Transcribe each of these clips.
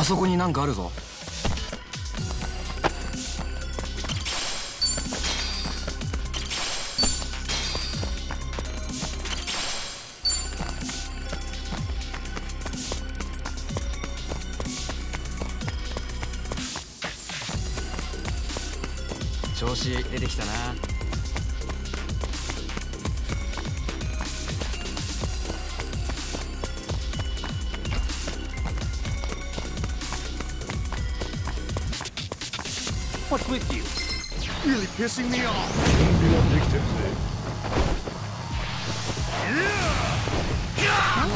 あそこになんかあるぞ。調子出てきたな。しみよ。準備はできてるぜ。いやー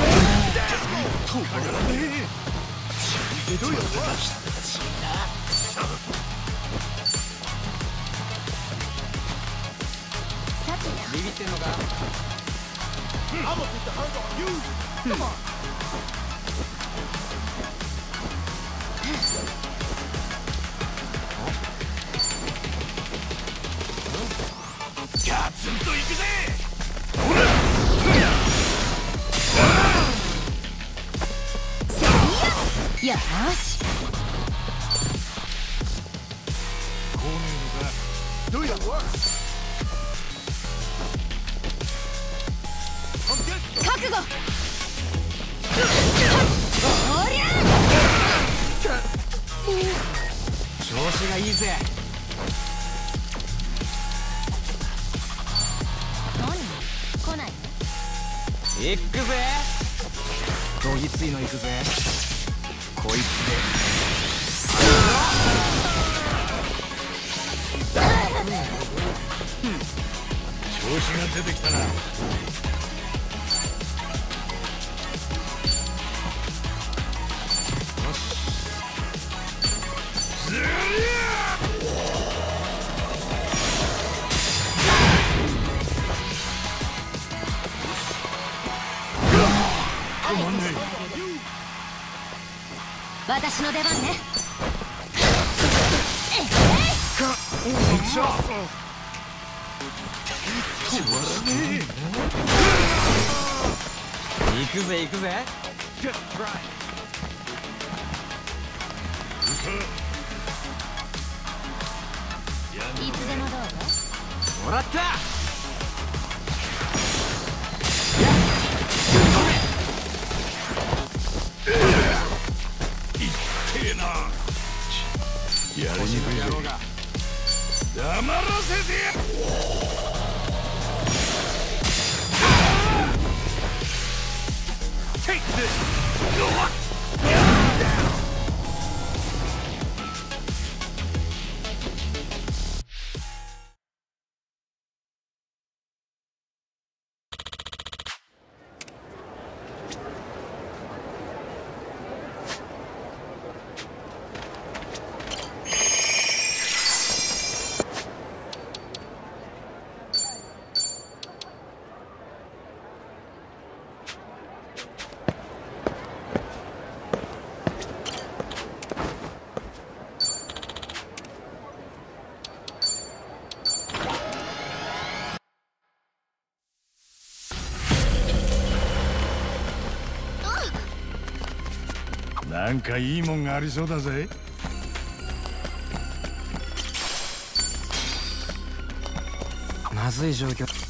私の出番ね。えいちゃ行くぜ行くぜなんかいいもんがありそうだぜ。まずい状況。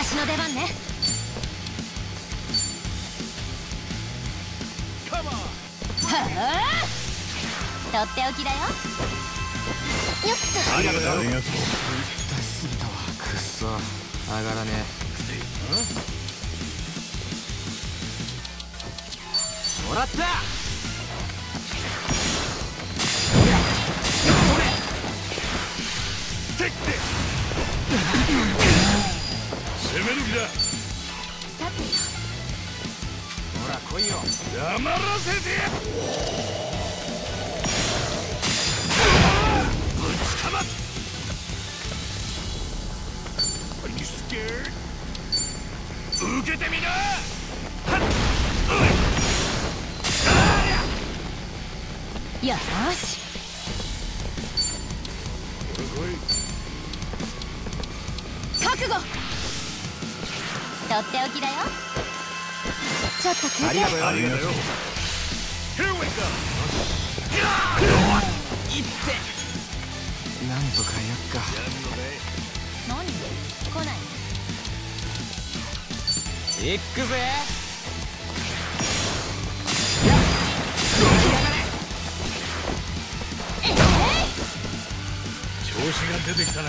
私の出番ね。だ。ほら来いよ黙らせてや。受けて。みなよーし。っておきだよ。ちょっと休憩ありがとう。よありがとう。Here we go. いって。なんとかやっか。何？来ない？行くぜ。え？え？調子が出てきたな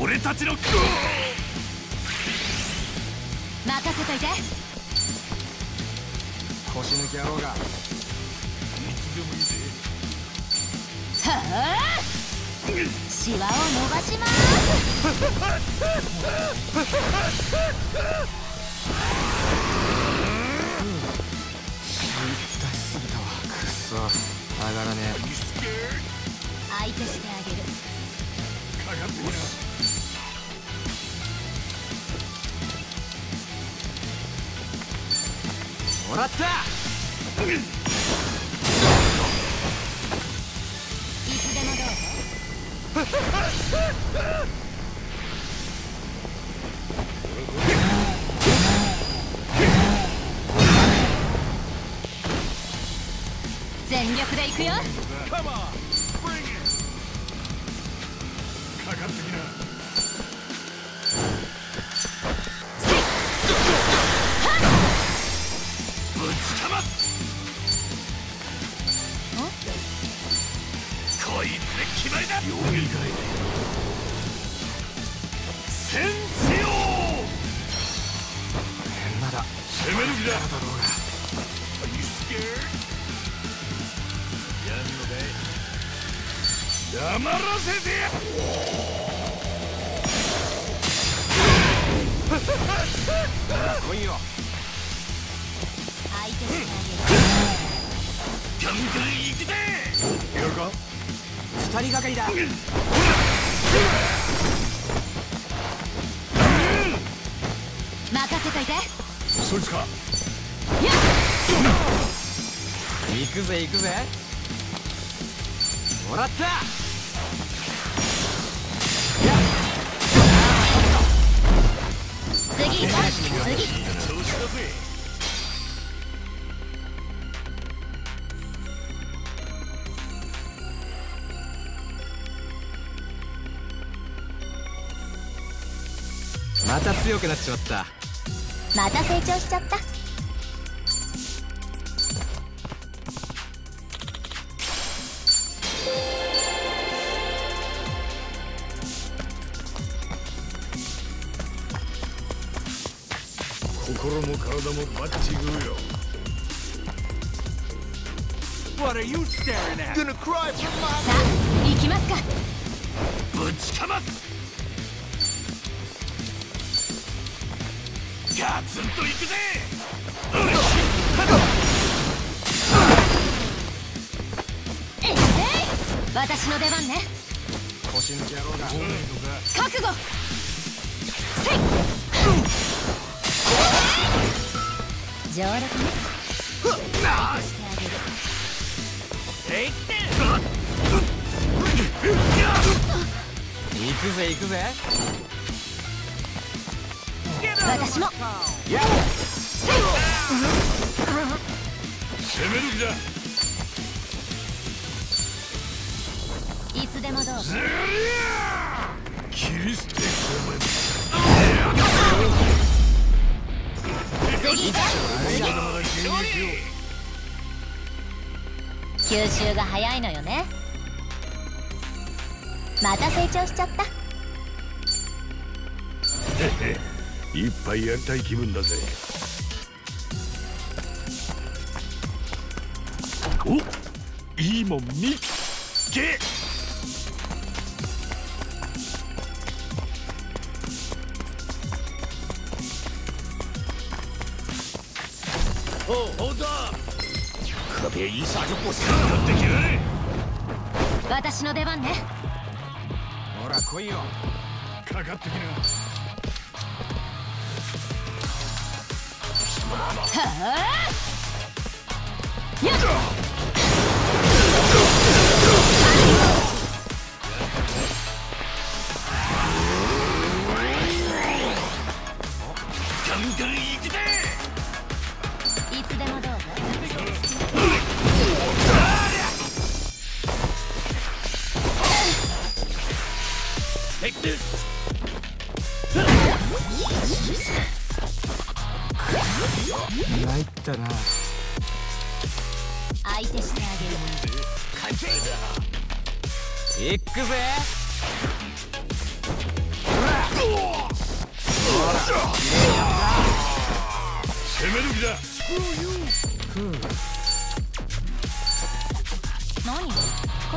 俺たちの任せといて。腰抜き野郎が。はあシワを伸ばします。出しすぎたわくっそ上がらね?相手してあげるもらった。いつでもどうぞ全力でいくよぜ行くぜ。もらった。次行こう次調子だぜ。また強くなっちまった。また成長しちゃった戦隊気分だぜ。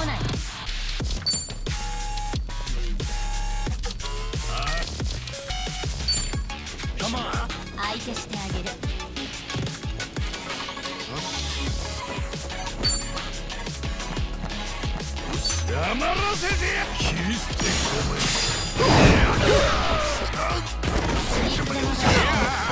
ない。黙らせてや切り捨てごめん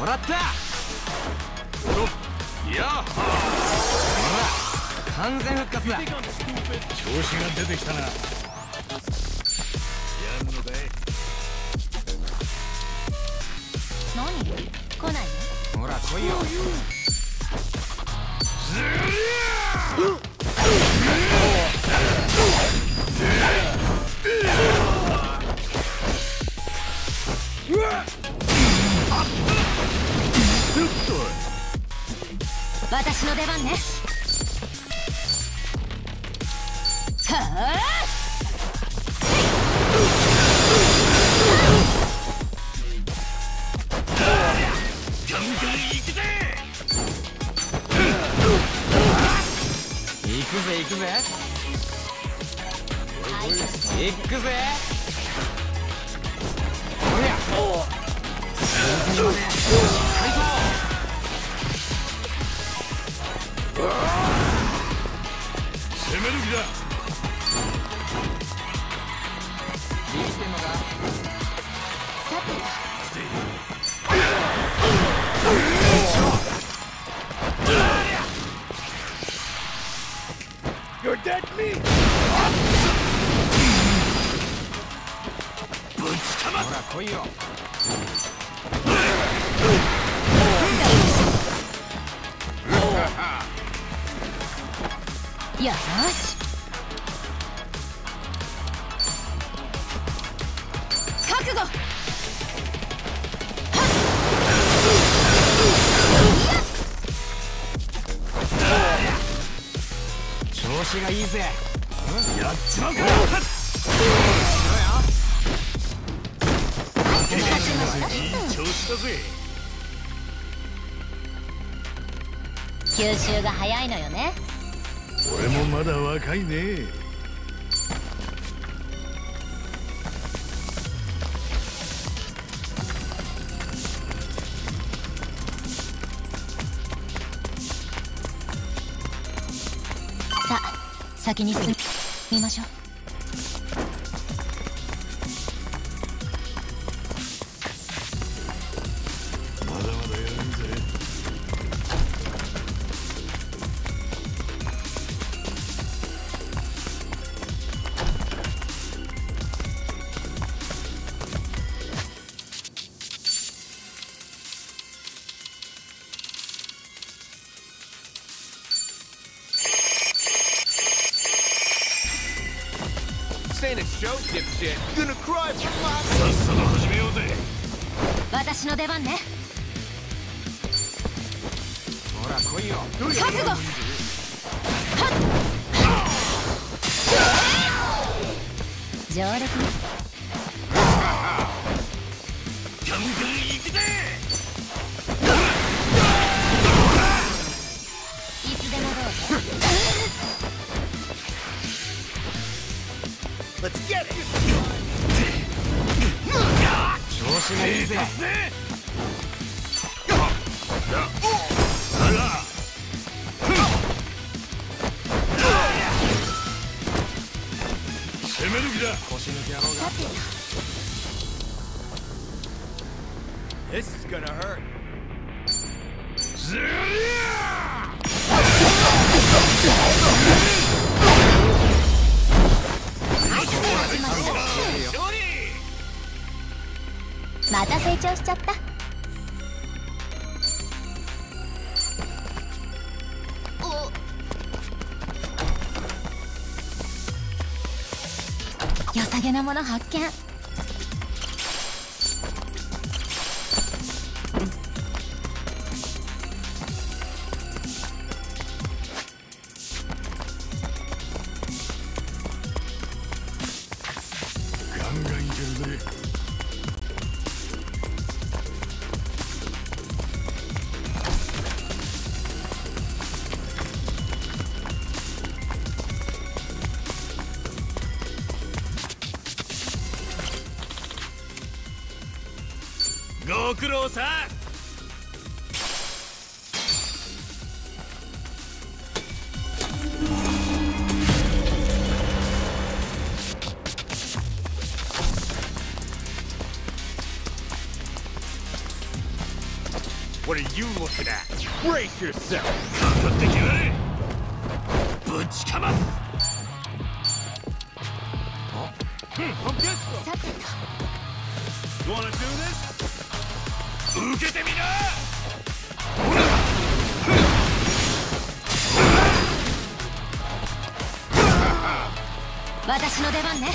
もらった。やっほら完全復活だ。調子が出てきたな。やんのかい？何？来ないの？ほら来いよ。深いね。さあ先に進む張しちゃった。良さげなもの発見。yourself. ぶちかますさて受けてみな。私の出番ね。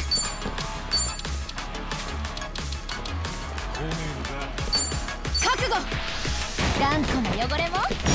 覚悟。頑固な汚れも。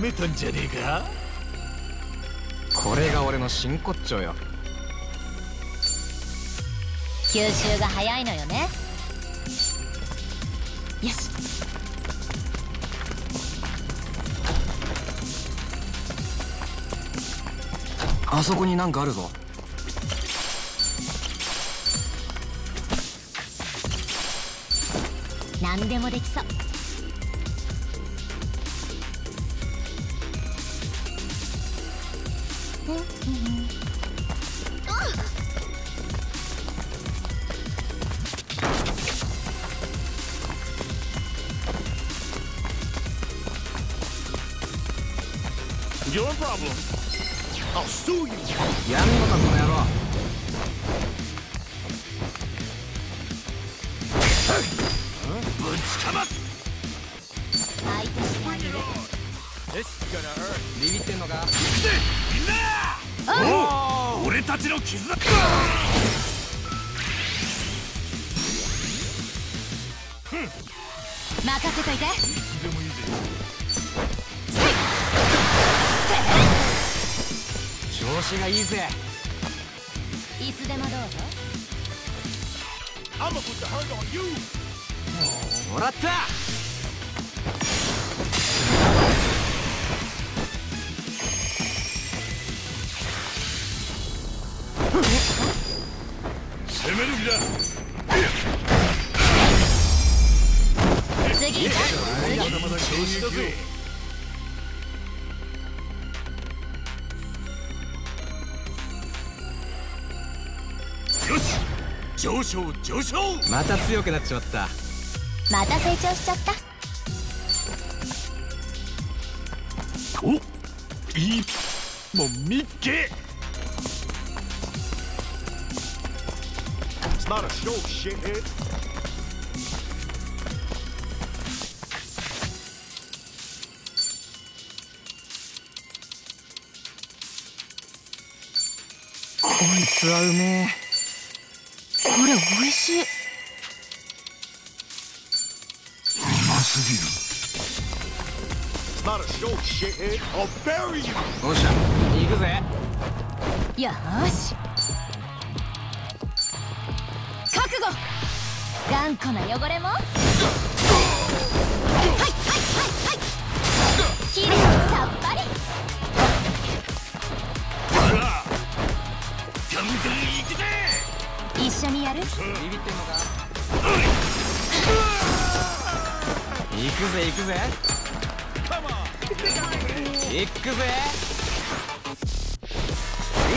めたんじゃねえか？これが俺の真骨頂よ。吸収が早いのよね。よし。あそこになんかあるぞ。上昇。また強くなっちまった。また成長しちゃった。ぜ。くぜ。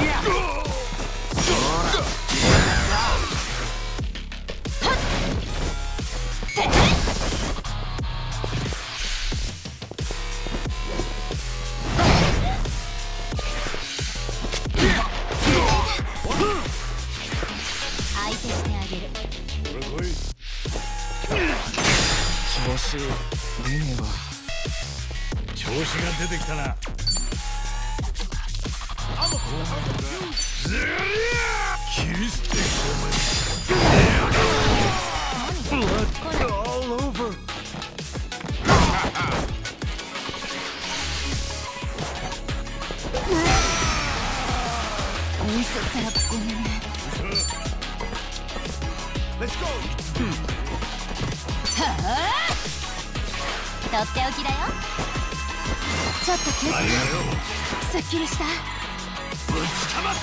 いや。ほら相手してあげる。調子出ねえわ調子が出てきたなずりゃ切り捨て来ない All over. ミスったらごめんね Let's go. はあとっておきだよ。ちょっと休憩すっきりした。ぶちかます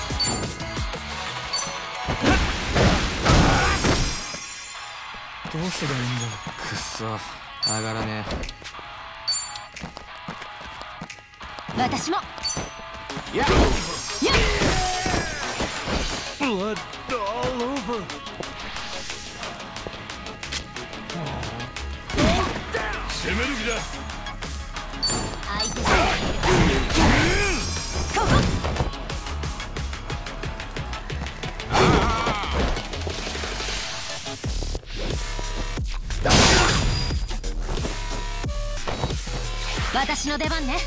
どうすりゃいいんだくっそ上がらね私も。えやっ。やっ私の出番ね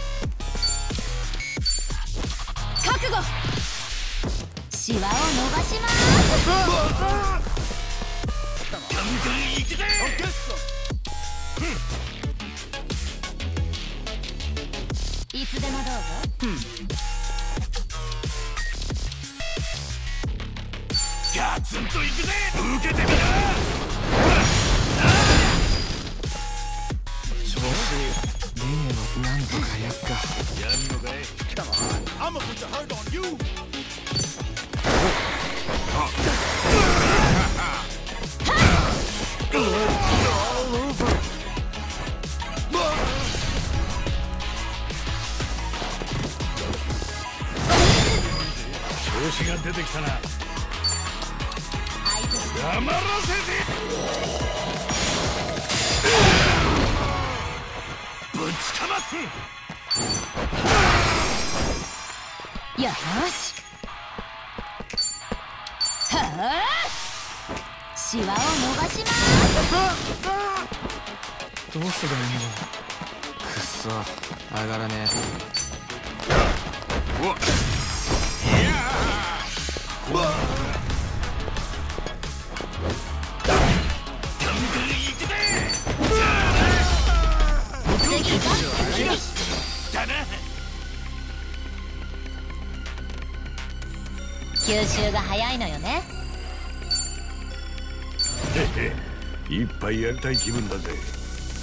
たい気分だぜ。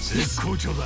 絶好調だ。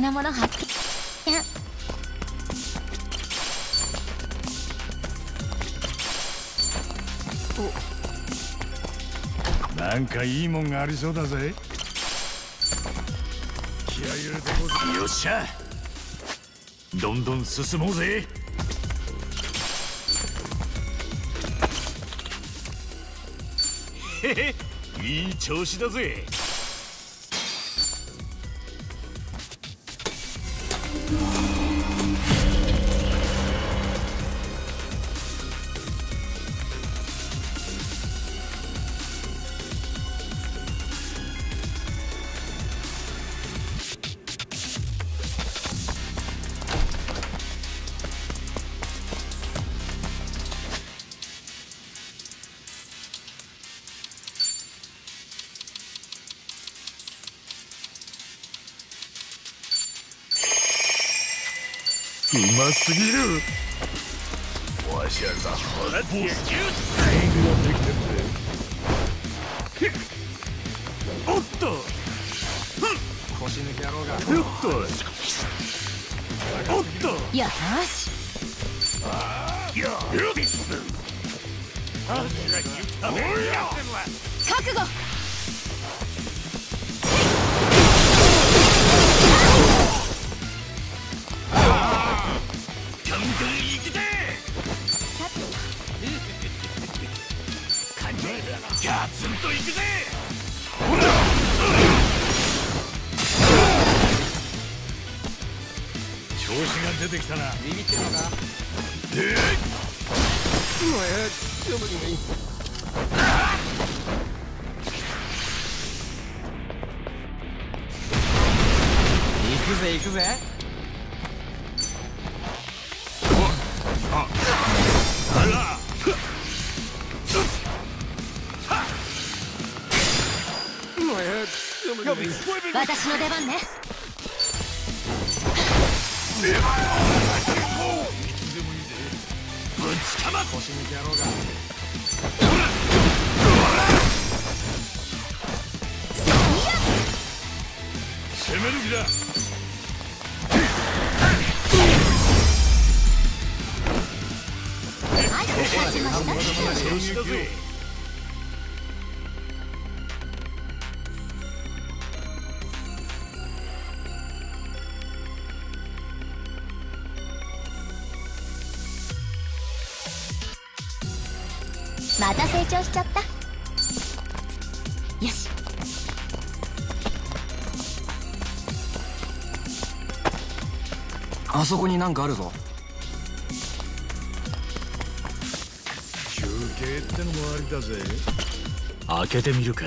良さげなもの発見おなんかいいもんがありそうだぜ。気合い入れてこうぜ。よっしゃ。どんどん進もうぜ。へへいい調子だぜ。すぎる。わしゃが払ってやる準備はできてるぜおっと。腰抜け野郎がよっとおっと。よし。よよ覚悟出てきたな。ビビってんのか行くぜ行くぜ私の出番ねそこになんかあるぞ。休憩ってのもありだぜ。開けてみるか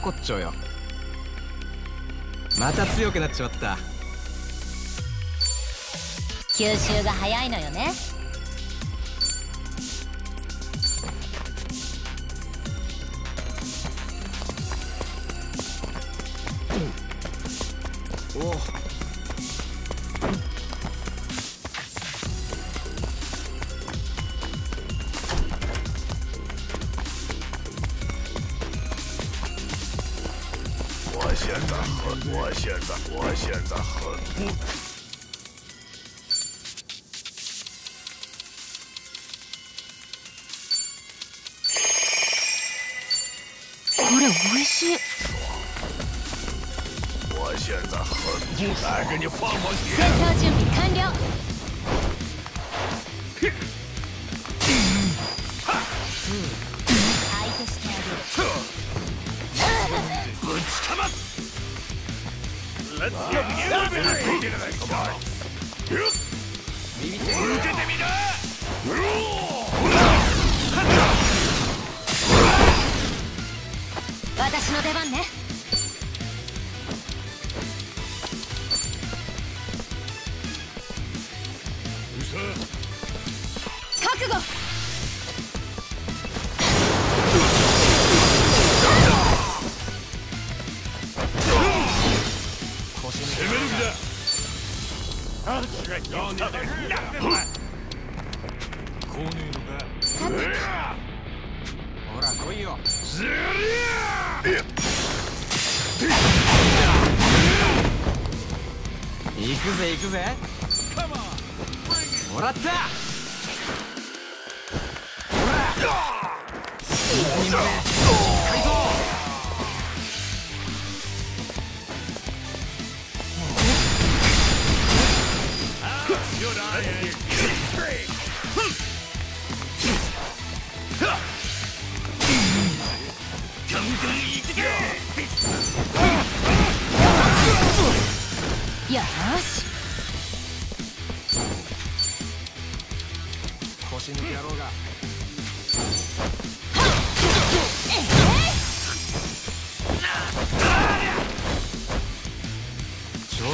こっちょよ。また強くなっちまった。吸収が早いのよね。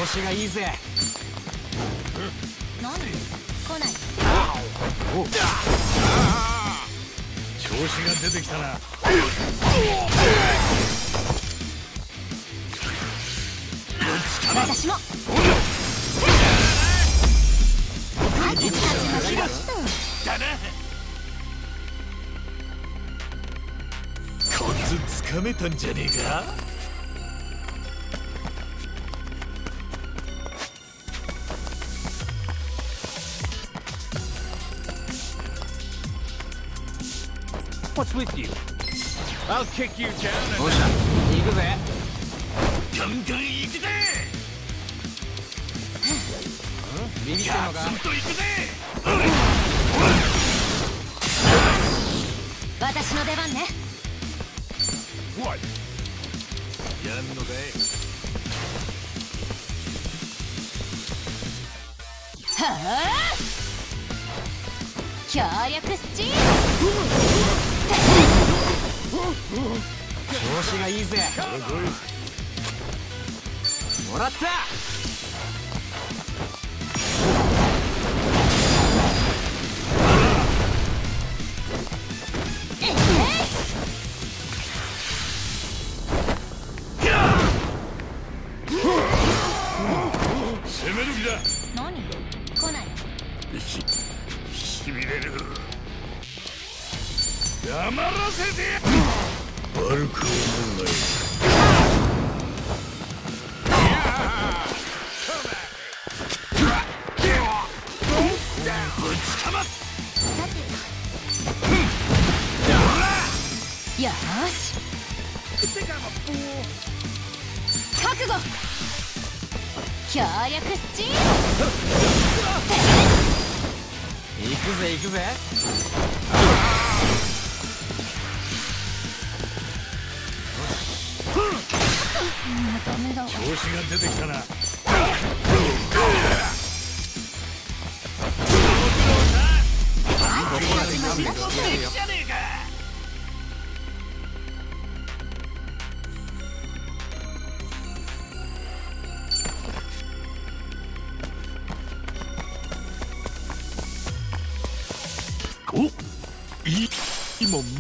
調子がいいぜ。何来ない？調子が出てきたな。私も。はい始まりだだなコツつかめたんじゃねえか？With you? I'll kick you down どうした行くぜガンガン行くぜビビってんのかガツンと行くぜ私の出番ね。What? やんのかいはあ協力スチー調子がいいぜ。もらった。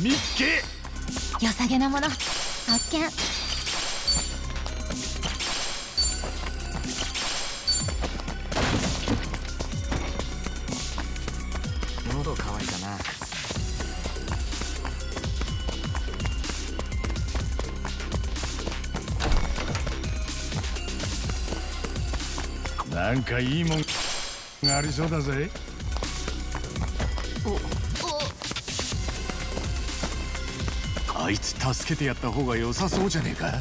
見け。良さげなもの。発見。喉乾いたな。かいいもんがありそうだぜ。助けてやった方が良さそうじゃねえか？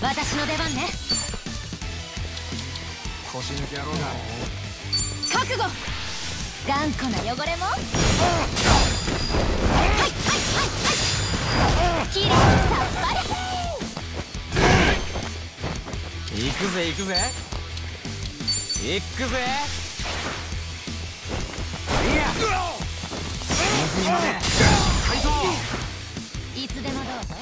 私の出番ね。腰抜野郎が覚悟。頑固な汚れも。はいはいはいはい。きれいさっぱり。行くぜ行くぜ。行くぜ。いつでもどうぞ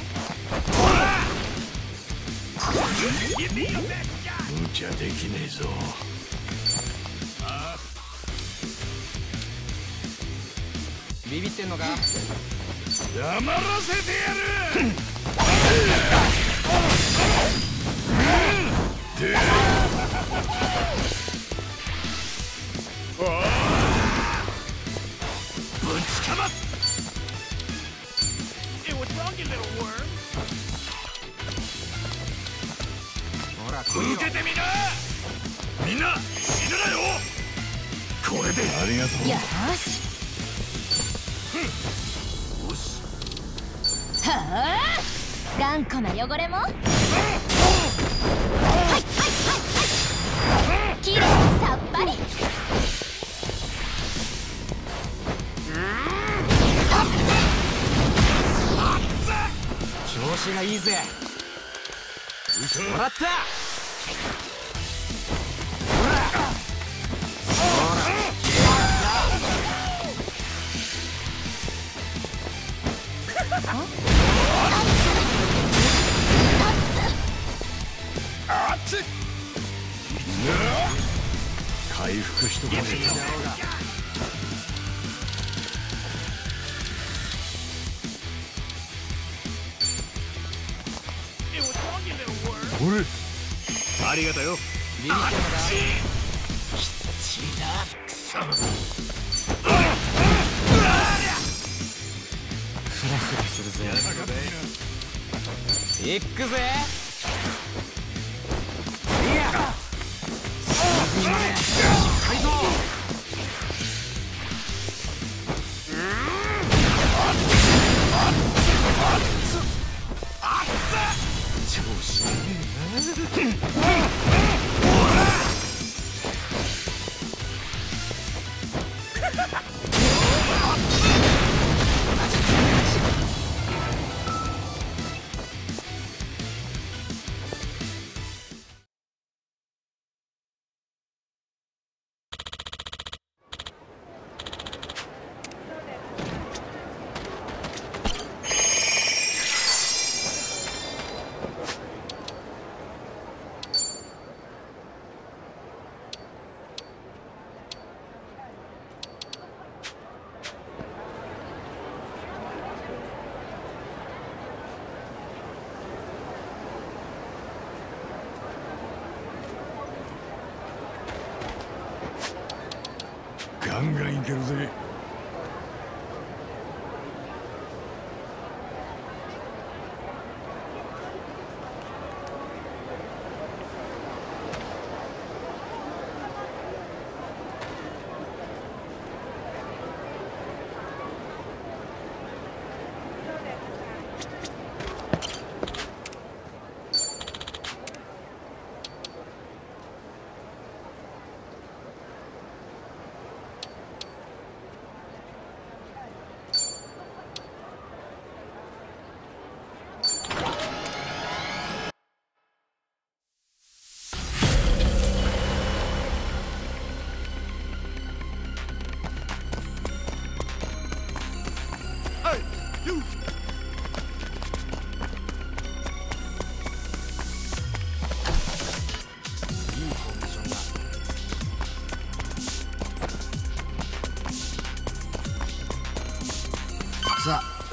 無茶できねえぞ。ビビってんのか黙らせてやる受けてみな。みんな死ぬなよ。これで。ありがとう。よーし。よしはあ？頑固な汚れも？はいはいはいはい。きれいさっぱり。調子がいいぜ。もらった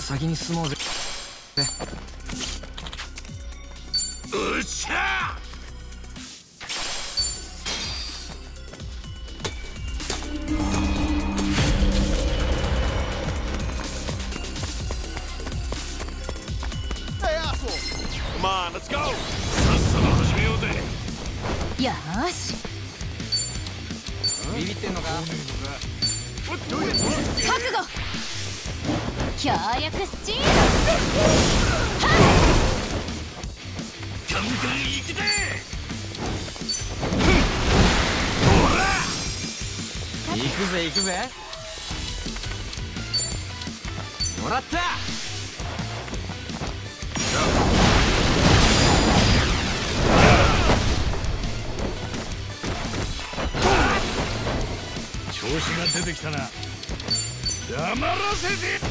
先に進もうぜ。くぜ行くぜ。もらった。調子が出てきたな。黙らせて。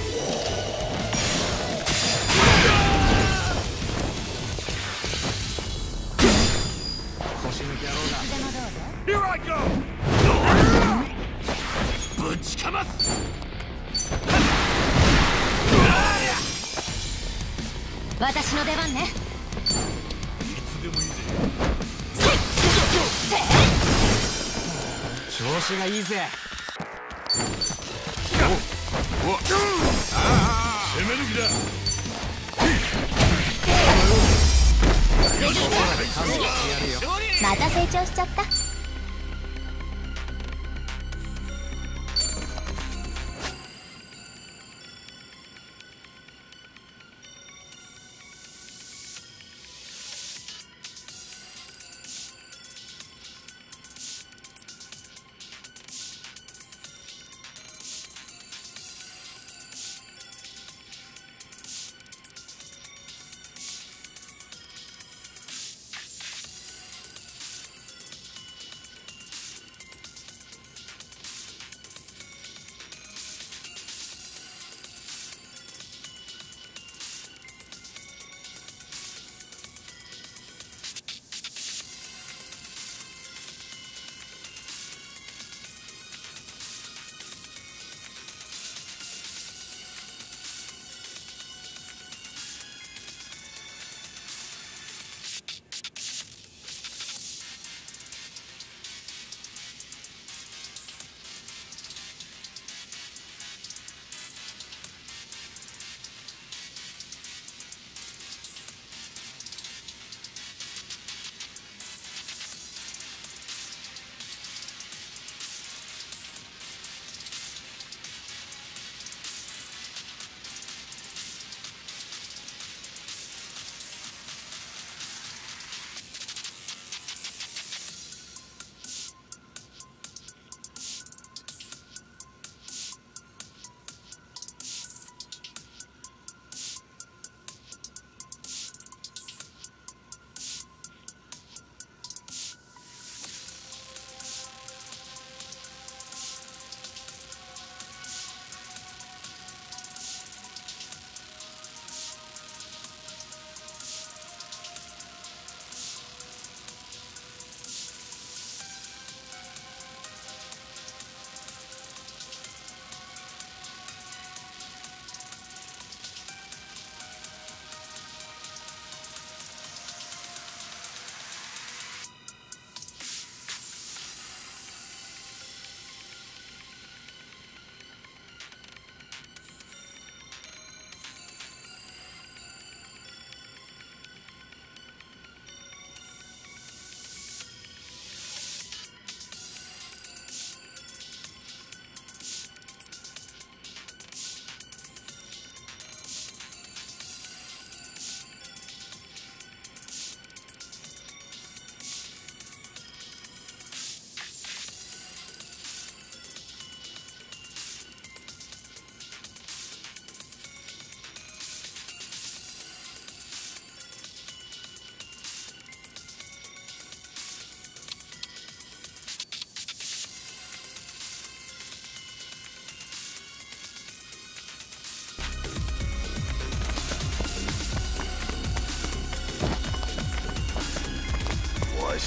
いいぜ。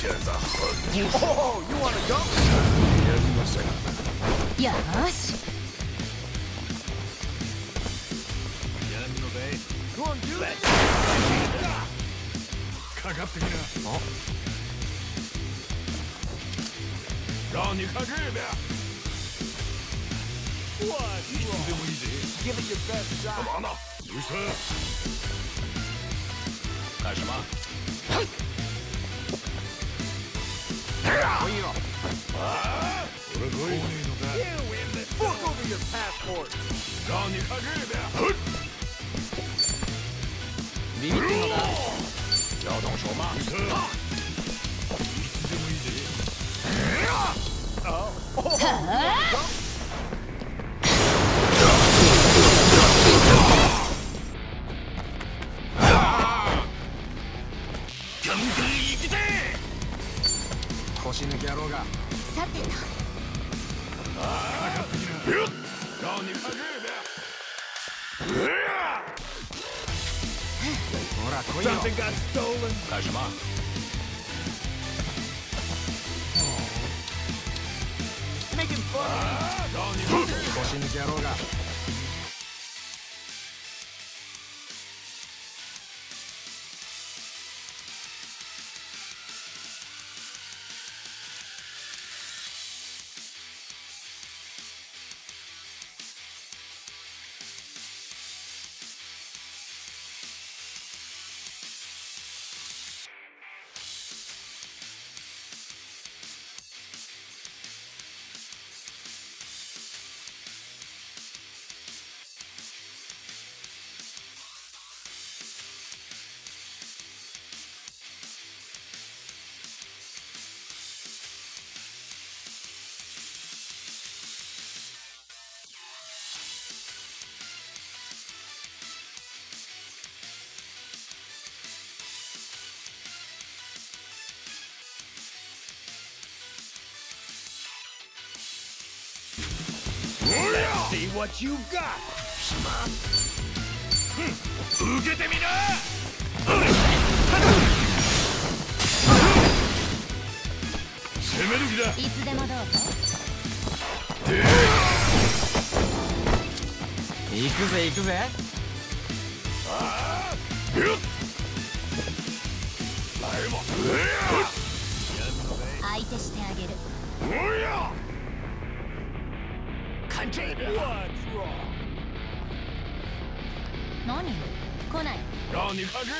There's a hook. Oh, you want to go? Yes. Yes. Go on, do this. Cock up the gear. Oh. Don't you cock it up? What? Give it your best shot. Come on, now. Do so. What you got. 受けてみな。攻める気だ。いつでもどうぞ行くぜ行くぜ相手してあげる。wrong? 何？来ない。何？かけだ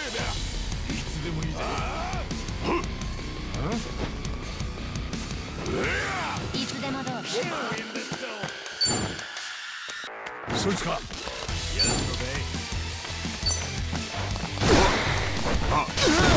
いつでもいいぜ。いつでもどうぞそいつか何？かけ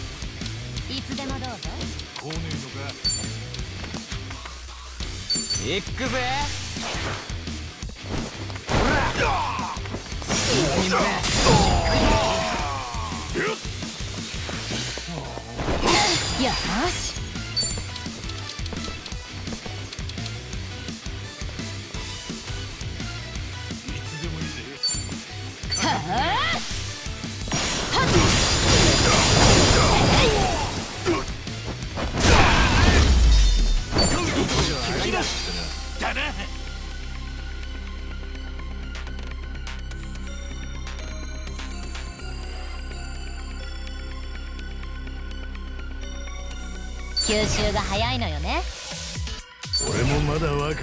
行くぜ。よし。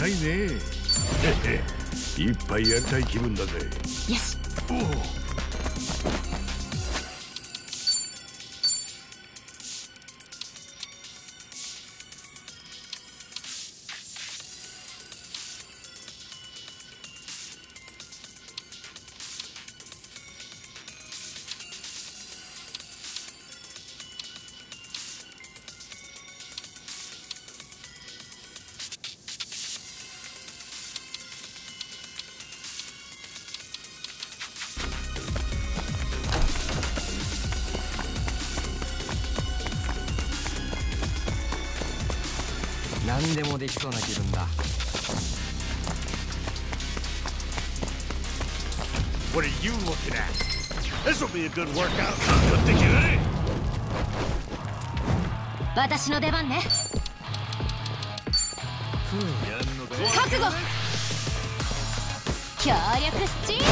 まだ若いね 一杯やりたい気分だぜ。もできそうな気分だ What are you looking at? This'll be a good workout. 取ってきやがれ私の出番ね覚悟協力スチーム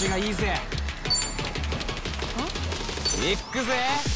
調子がいいぜ。行くぜ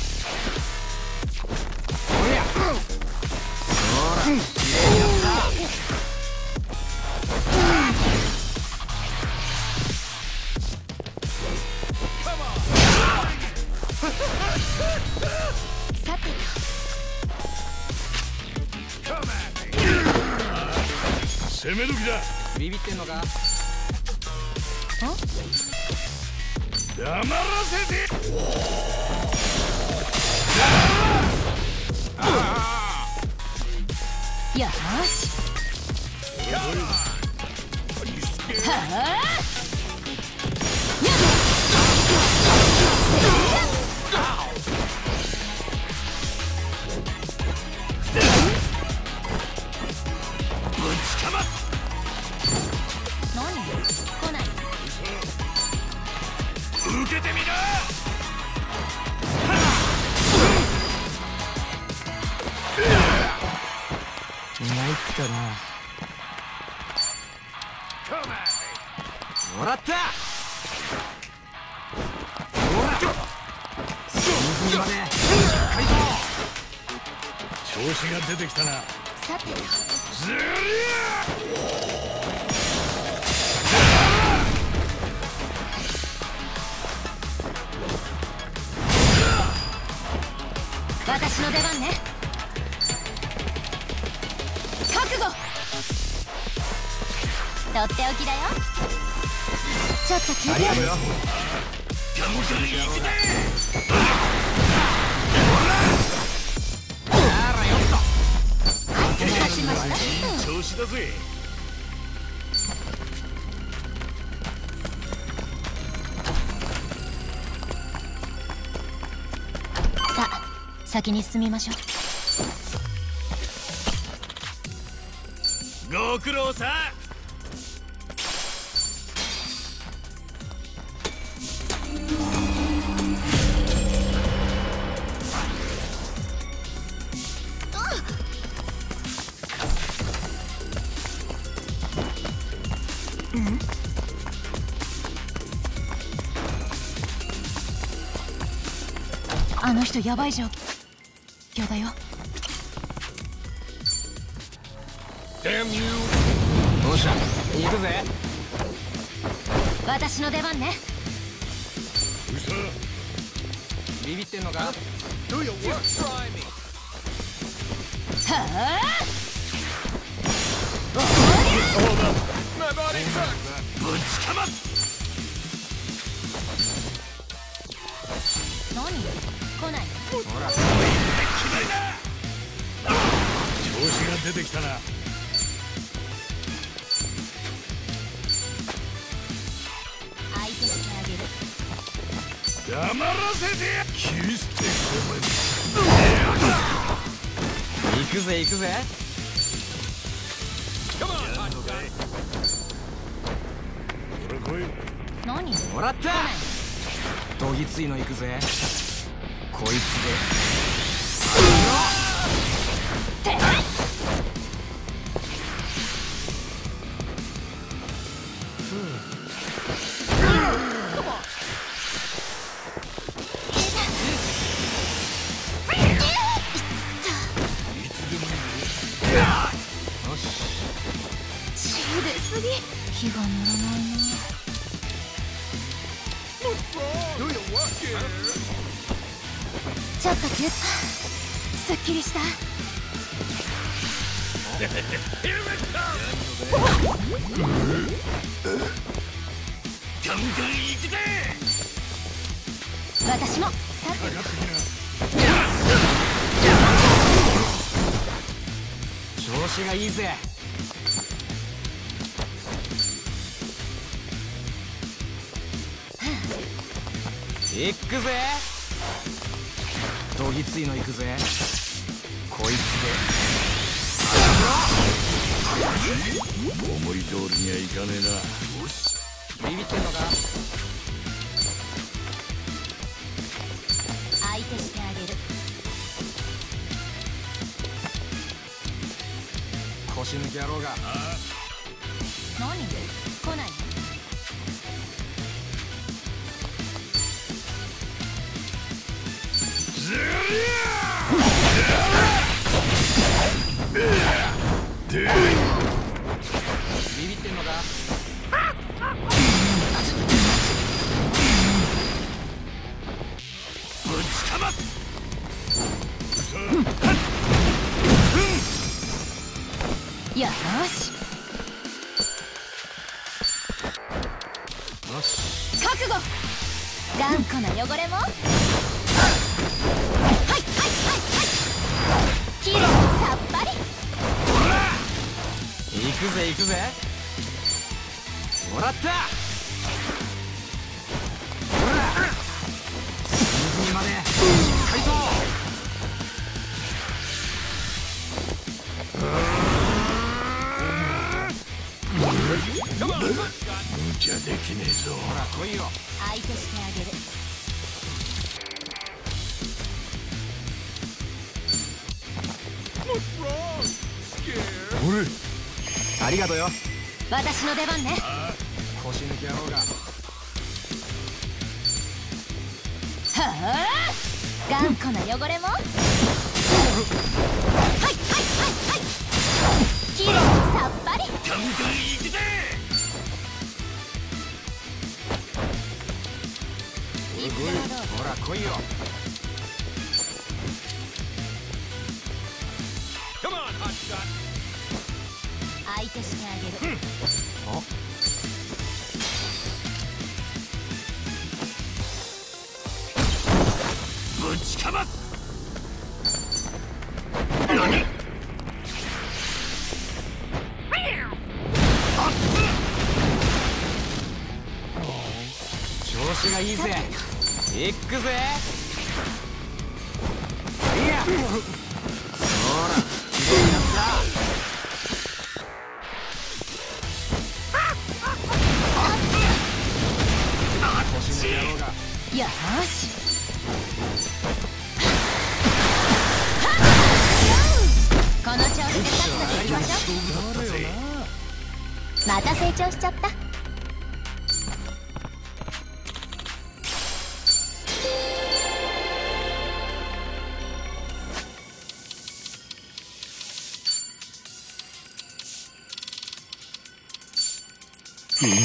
に進みましょう。ご苦労さあの人やばい状況。熱いのいくぜ。こいつで。気が乗らないな。ちょっとキュッすっきりした。私も。調子がいいぜ。行くぜ。どぎついの行くぜ。こいつで。思い通りにはいかねえな。ビビってんのか？相手してあげる。腰抜き野郎が。ああ私の出番ね。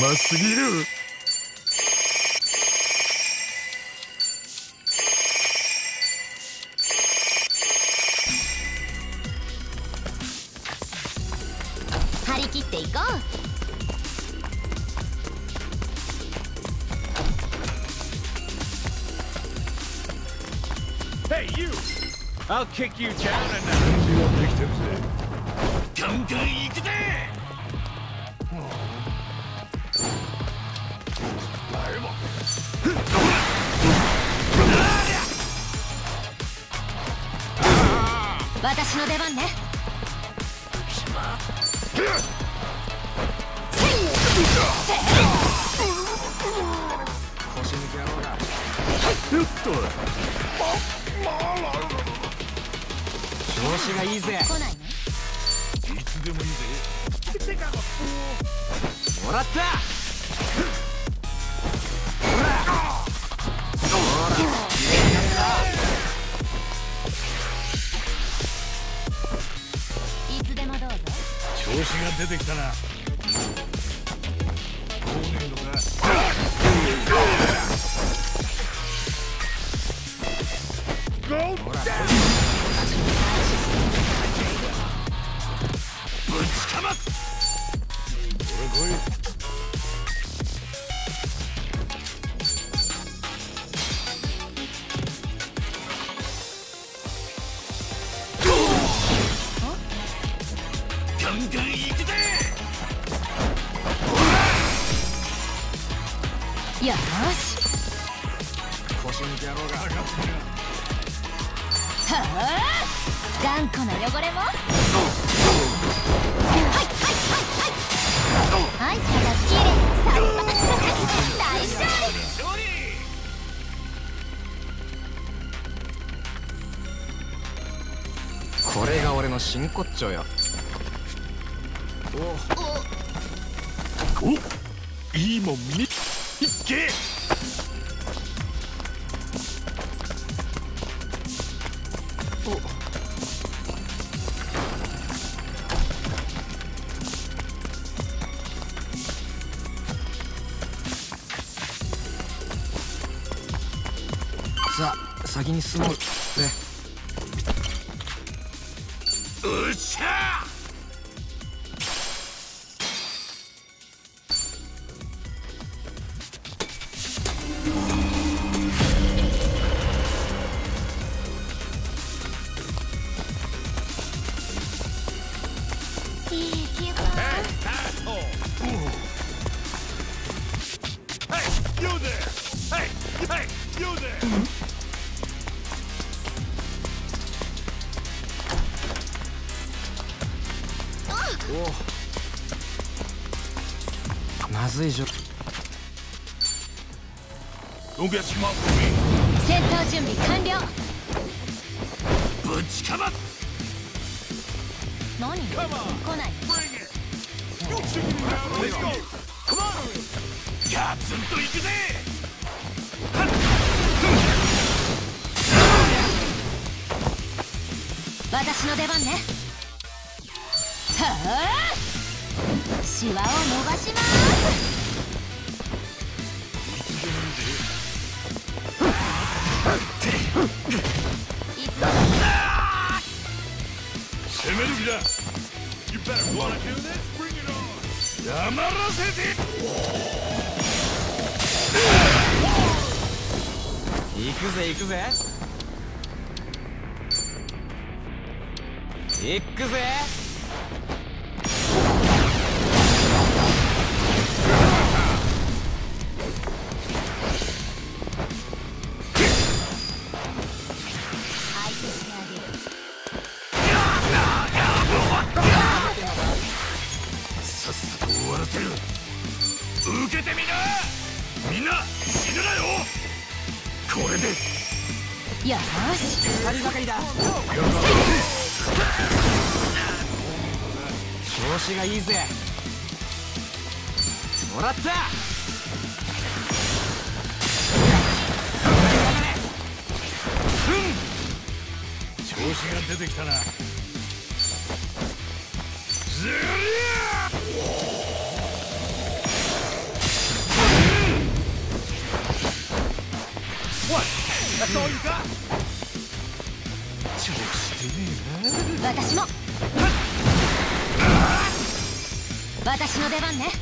怖すぎる張り切っていこう Hey, you! I'll kick you down! 真骨頂よおおいいもん見いけ。さあ先に進もう。ね。死去。 보겠습니다. 센터 준비 완료. that? 番ね。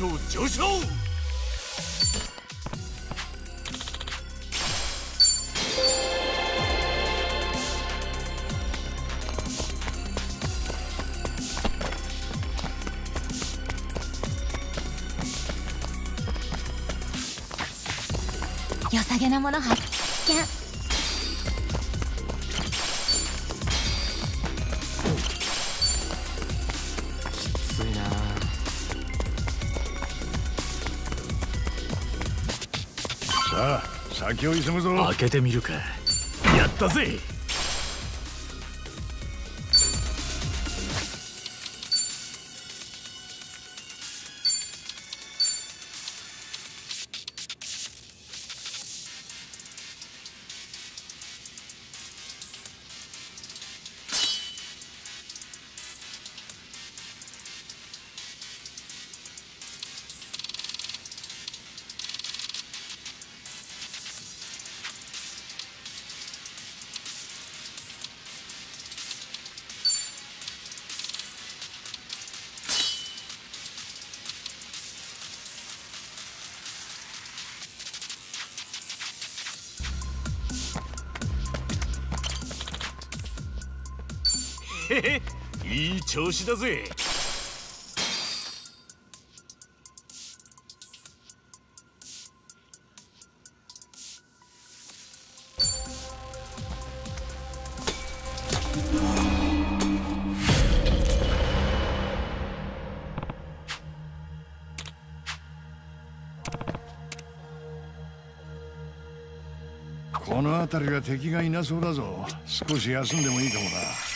よ上昇さげなものはを急ぞ。開けてみるか。やったぜ。調子だぜ。この辺りは敵がいなそうだぞ。少し休んでもいいかもな。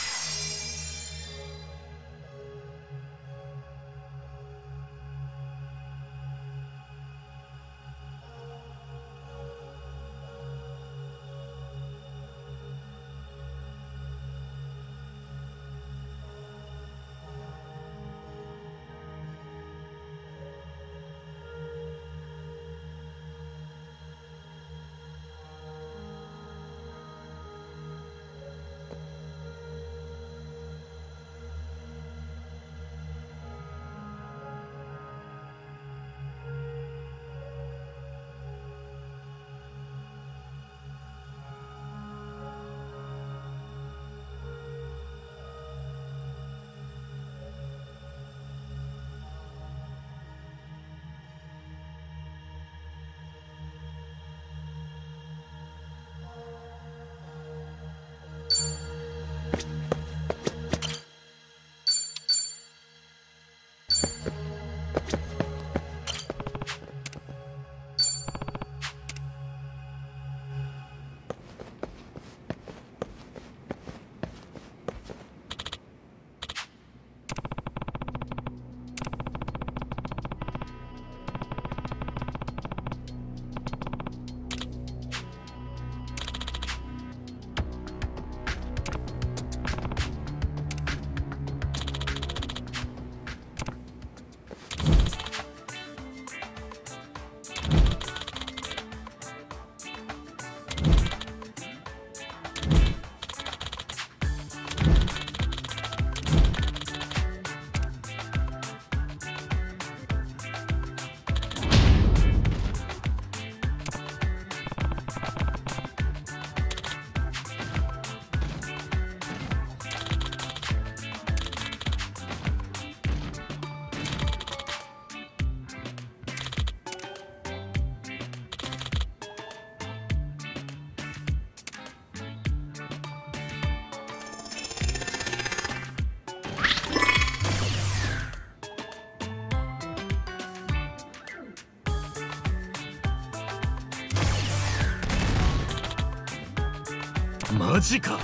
恥か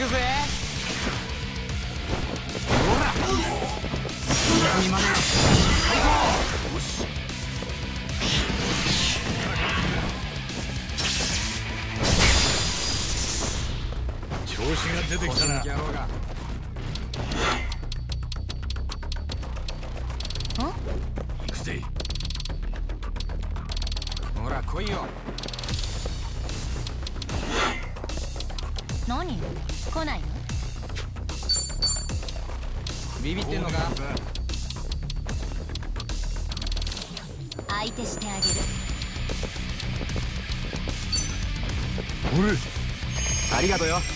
Excuse me. Eh? ードよ。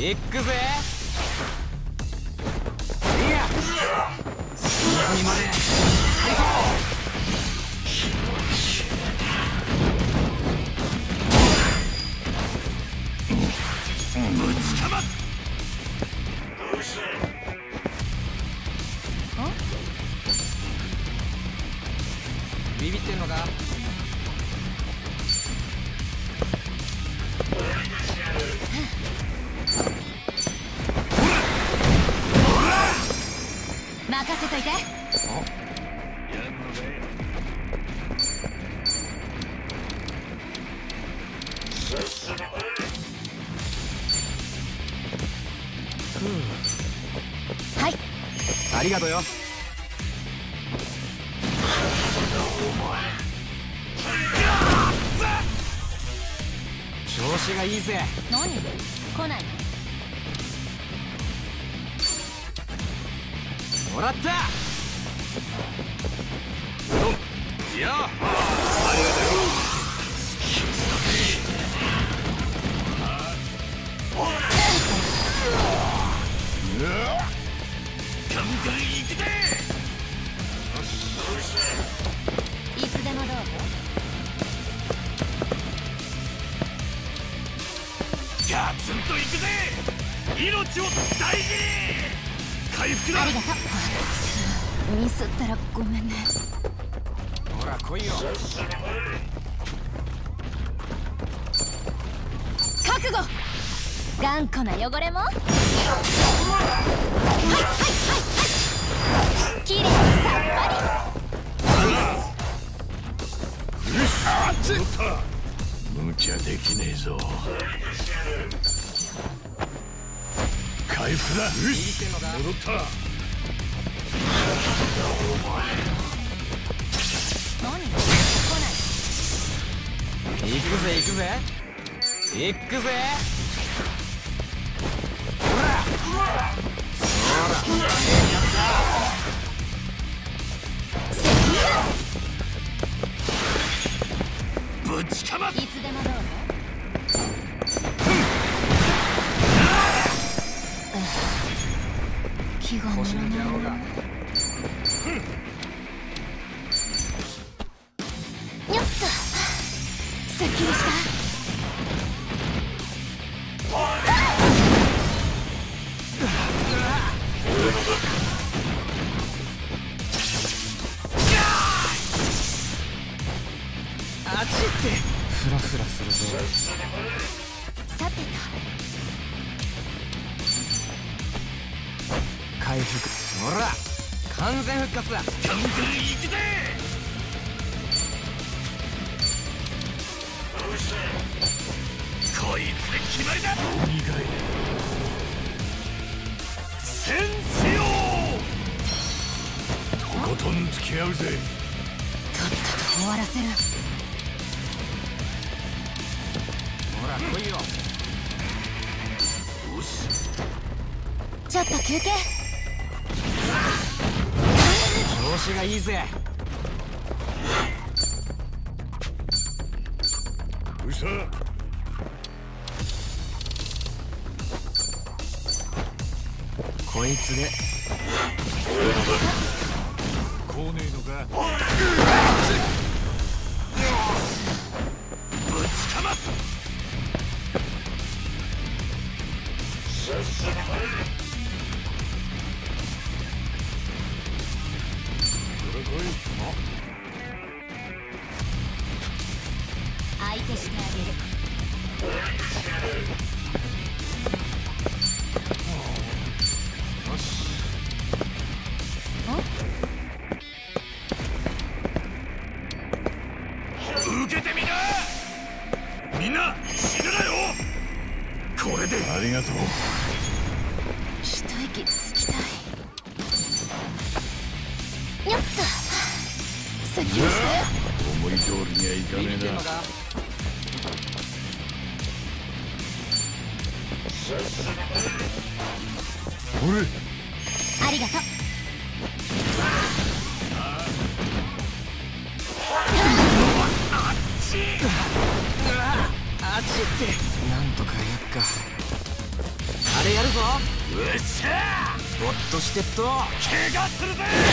行くぜ。はい。ありがとうよがいいぜ。何？来ない。もらった。ガツンとくぜ命を大事回復ありがとうミスったらごめんね覚悟。頑固な汚れも。はいはい無茶できねえぞ。回復だ。戻った。い行くぜ行くぜ。行くぜ。ほら。ほら。mezcla. チケット怪我するぜ！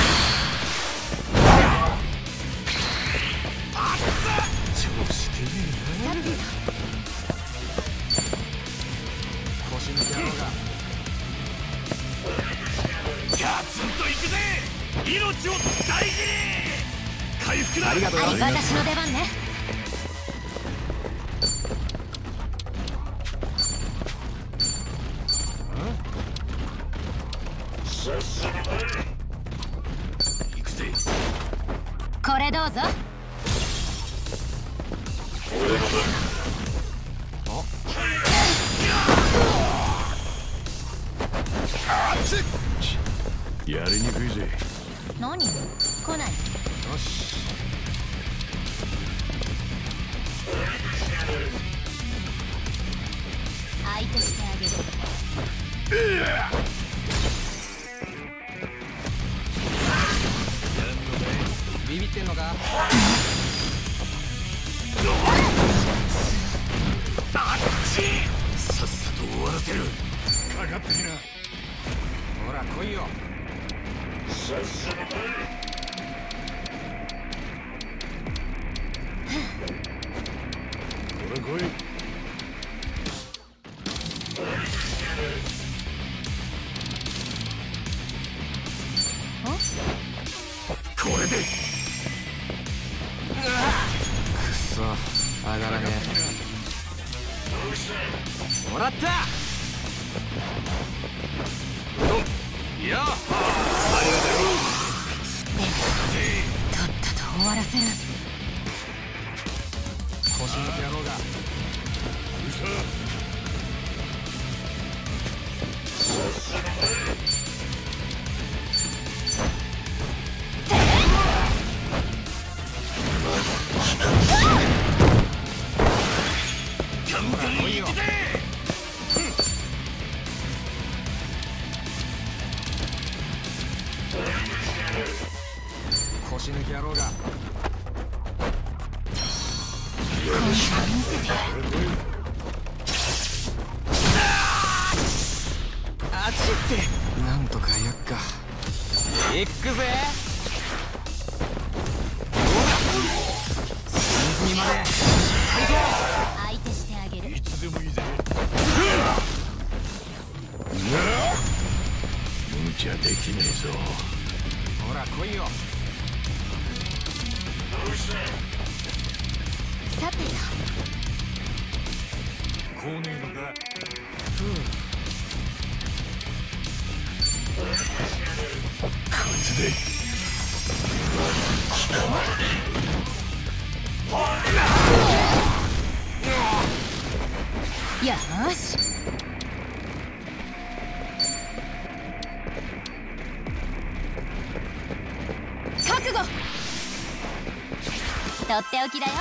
ておきだよ。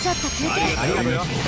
ちょっと聞いて。ありがとう。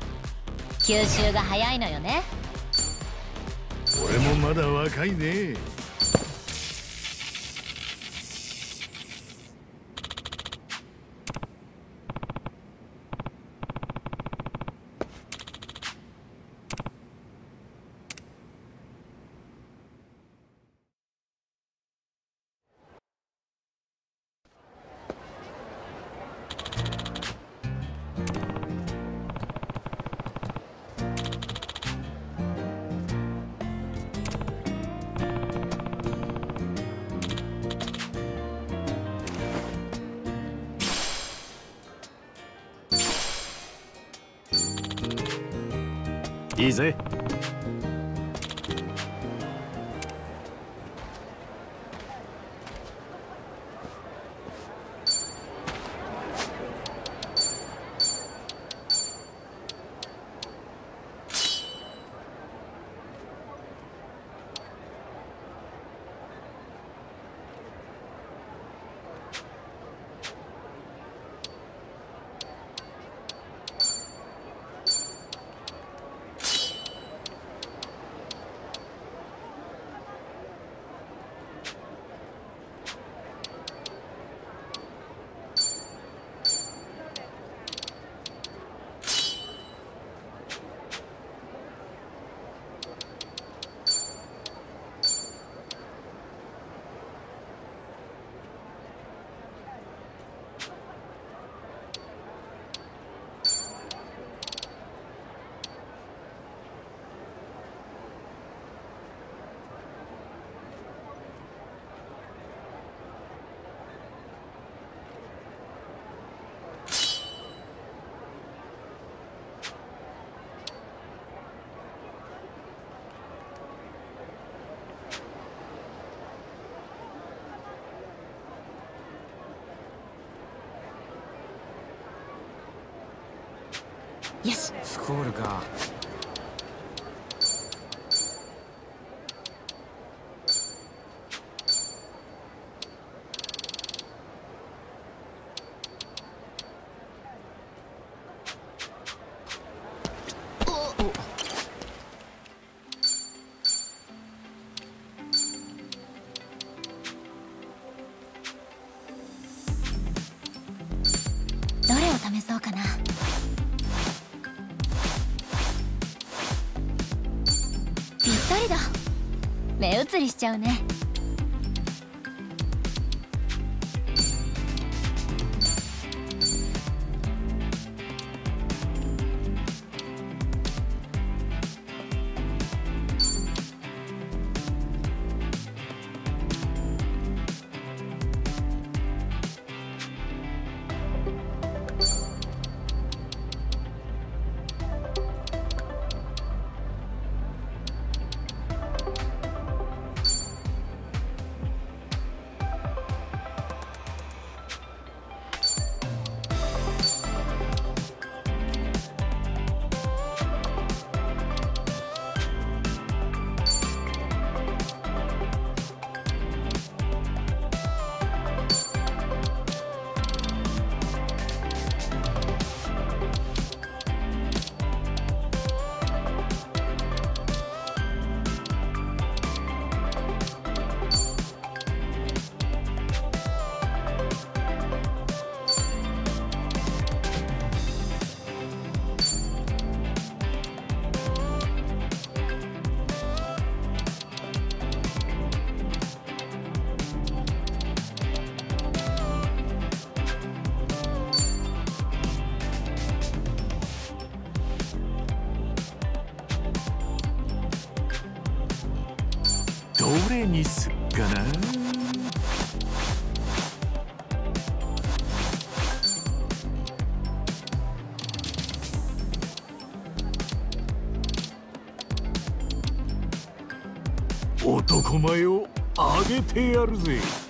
吸収が早いのよね。俺もまだ若いね。よしスコールか移りしちゃうね。TRZ.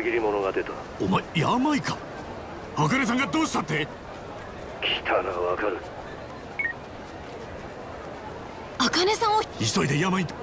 裏切り者が出た。お前病か？茜さんがどうしたって？来たらわかる。茜さんを。急いで病と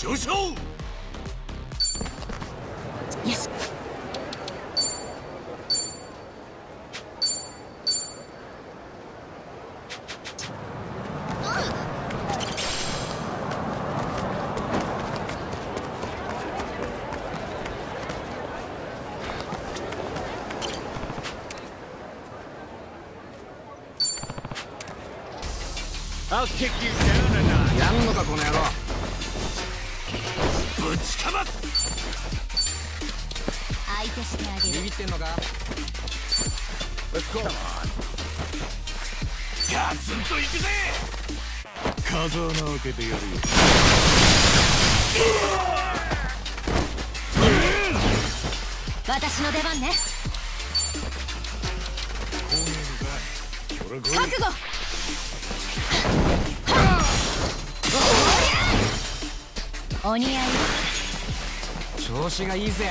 上昇。よし。やんのかこの野郎ぶちかます相手してあげる。ビビってんのか？ガツンといくぜ！風穴開けてやるよ。私の出番ね。覚悟。お似合い調子がいいぜ。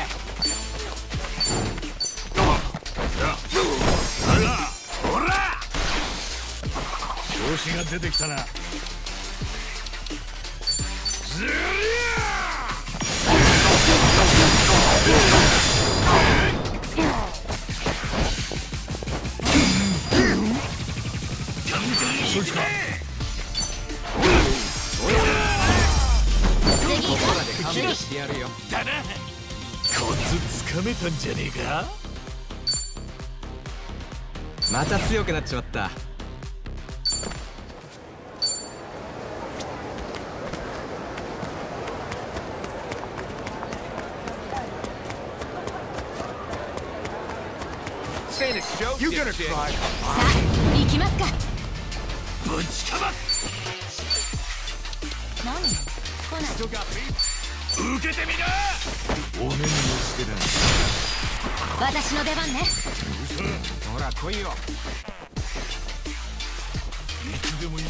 ほら調子が出てきたな。ずりゃめたんじゃねえか？また強くなっちまった。うさあ私の出番ね。ほら来いよ。いつでもいいぜ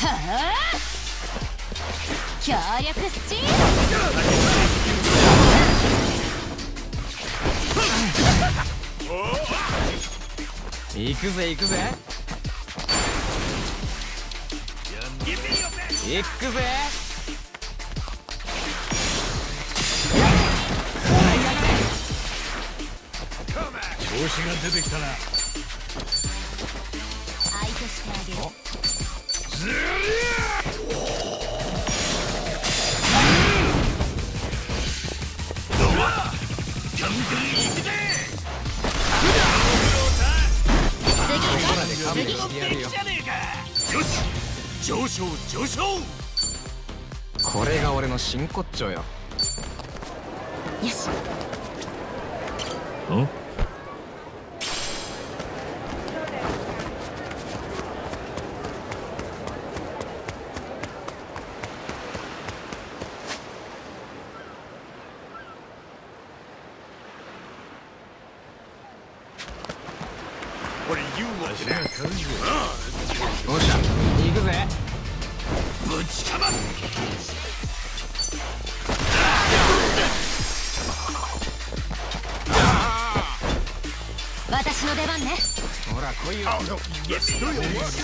はあ協力スチーム行くぜ行くぜ。行くぜが出てきたな。相手してあげる。ガンガンいくぜ次行こ勘弁してやるよよし上昇上昇。これが俺の真骨頂よ do your work.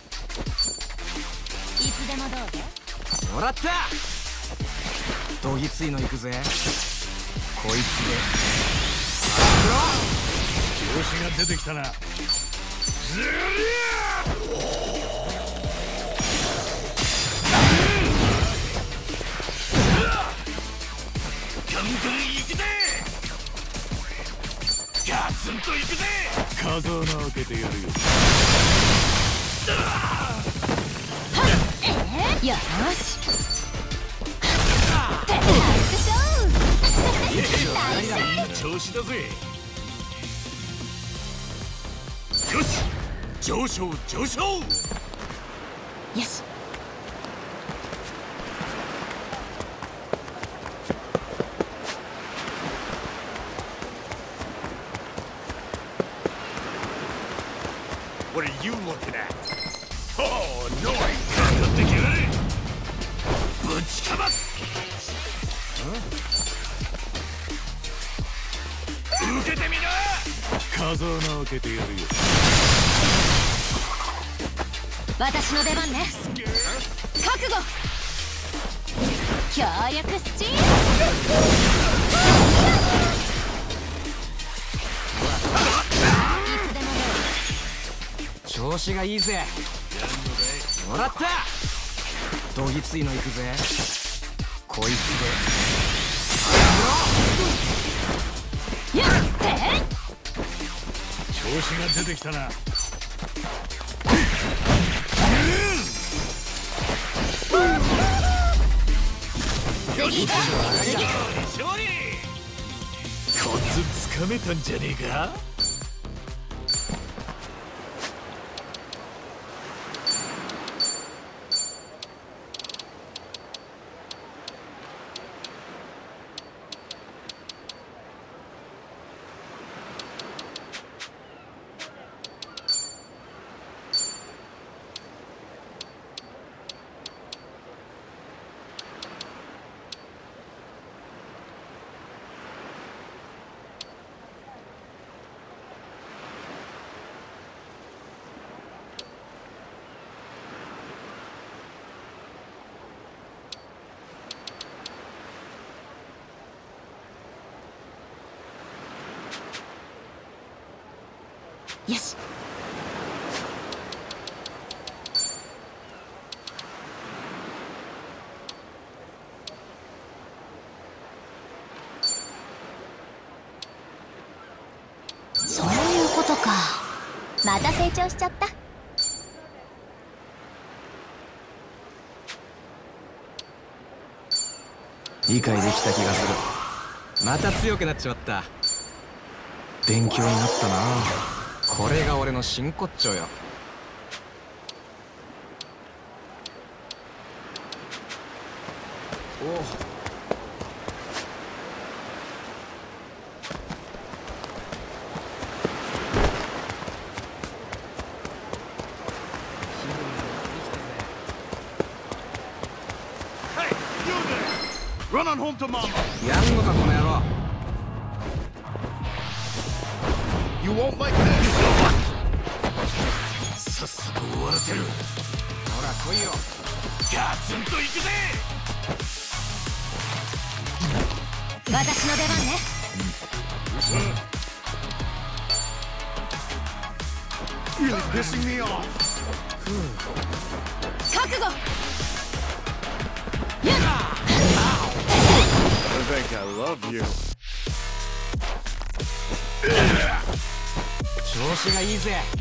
もらった。どぎついの行くぜ。こいつ調子が出てきたな。ずりゃガンガン行くぜガツンと行くぜ風穴開けてやるよえー、よーし調子だぜよし上昇上昇夫よし What are you looking at? 風穴開けてやるよ。私の出番ね。覚悟。協力スチームいつでも調子がいいぜ。もらった。どぎついの行くぜ。こいつど子が出てきたな。勝利。コツつかめたんじゃねえかよしそういうことかまた成長しちゃった。理解できた気がする。また強くなっちまった。勉強になったな。これが俺の真骨頂よ。おお気分が乗ってきたぜ Hey, you there! Run on home to mama. やんのかこの野郎調子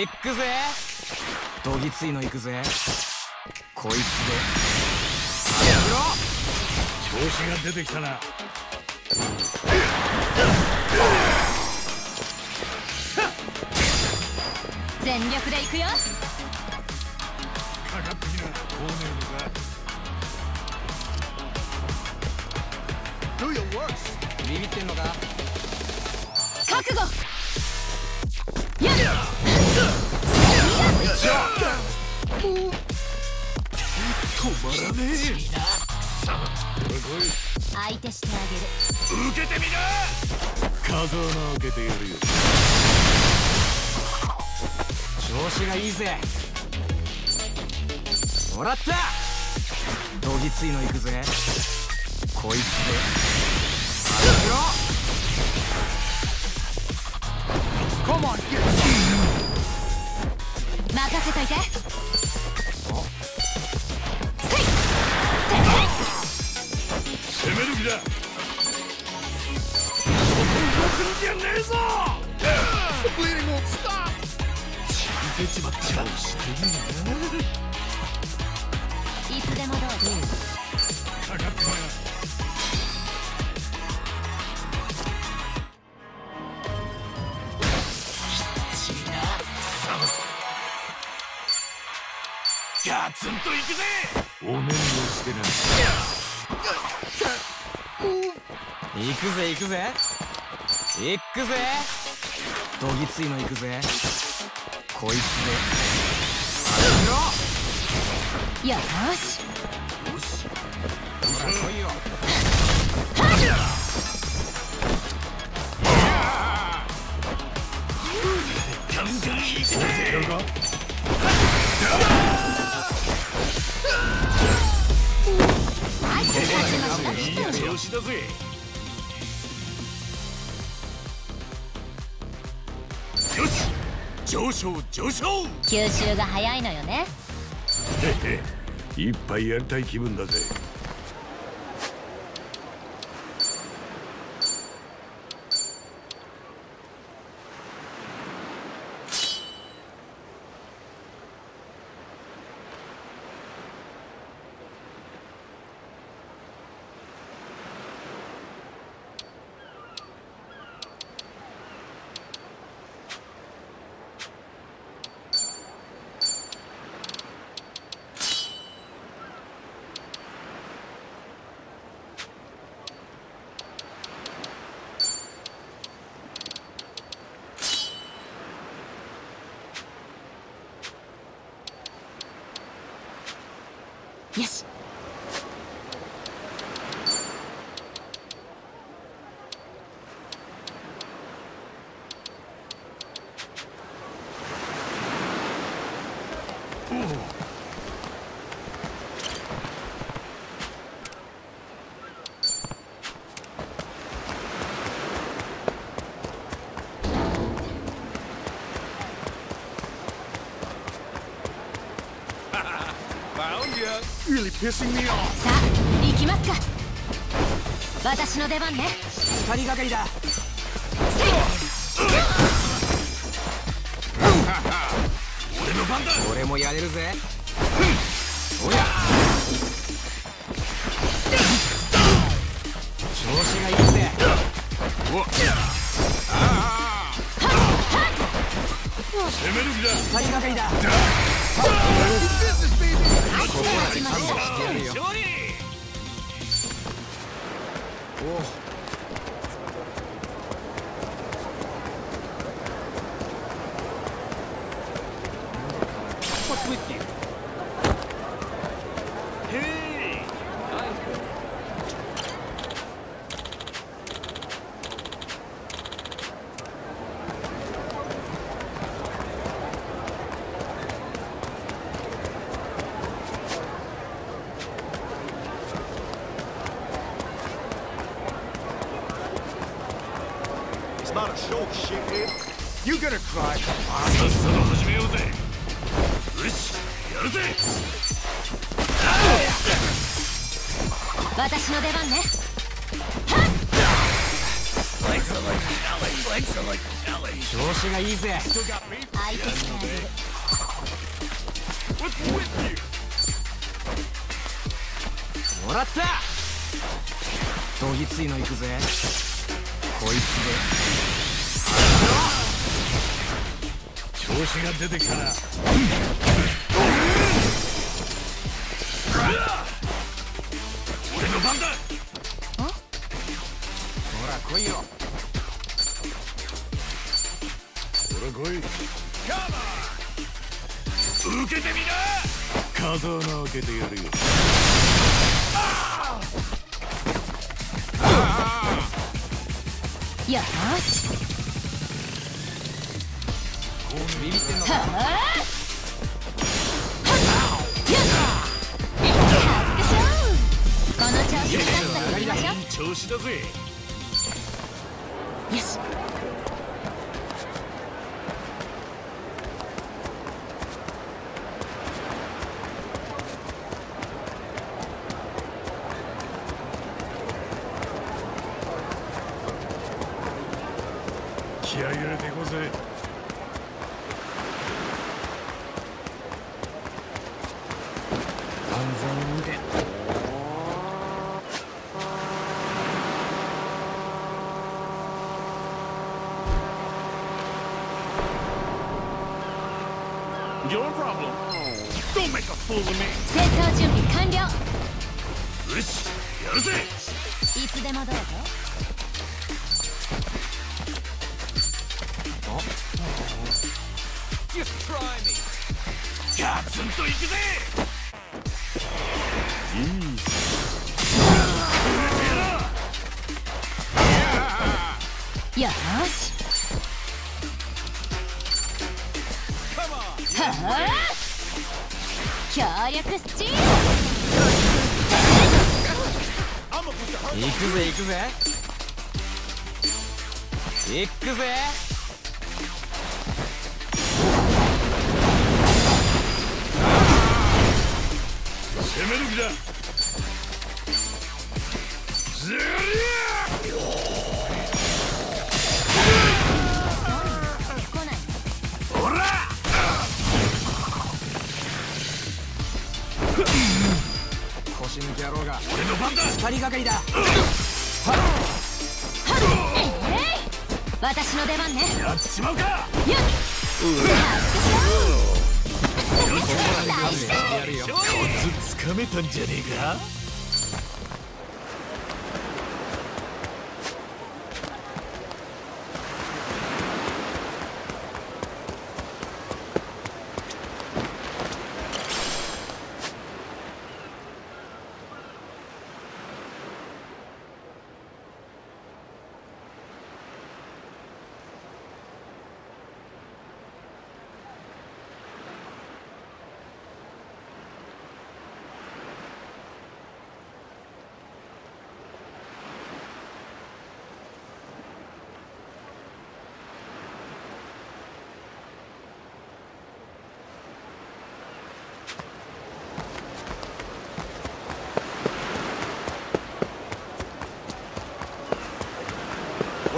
行くぜ。どぎついの行くぜ。こいつで。調子が出てきたな。と全力で行くよがいいぜ。もらった。どぎついの行くぜ。こいつで。当てろ Come on, get 任せといて。どぎついの行くぜ。こいつで。よーし。ほら来いよガンガンいたいい調子だぜ上昇上昇。吸収が早いのよね。へへ一杯やりたい気分だぜ really pissing me off. さあ、行きますか。私の出番ね。二人がかりだ。俺の番だ。俺もやれるぜ。けてやるよ。よしビビってんの。か do that?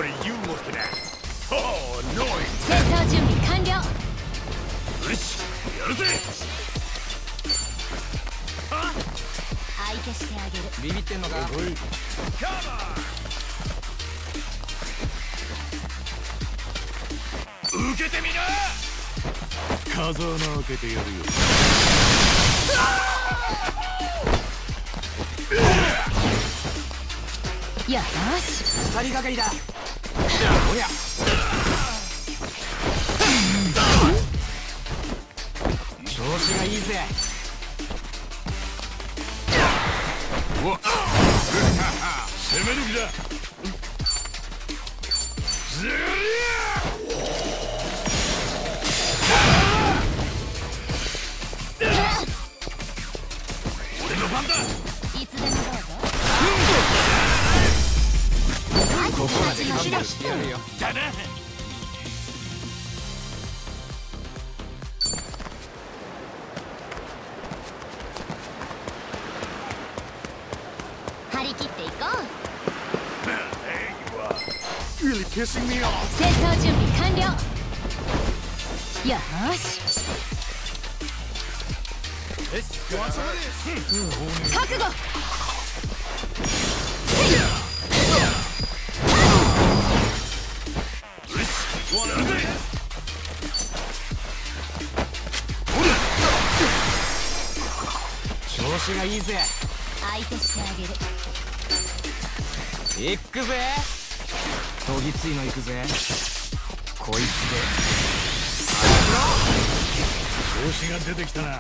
What are you looking at? Oh, 闘準備完了。よしやるぜ。相手してあげる。ビビってんのか？Come 受けてみな。風穴開けてやるよ。し。二人がかりだ。お調子がいいぜ。いの行くぜこいつで。調子が出てきたな。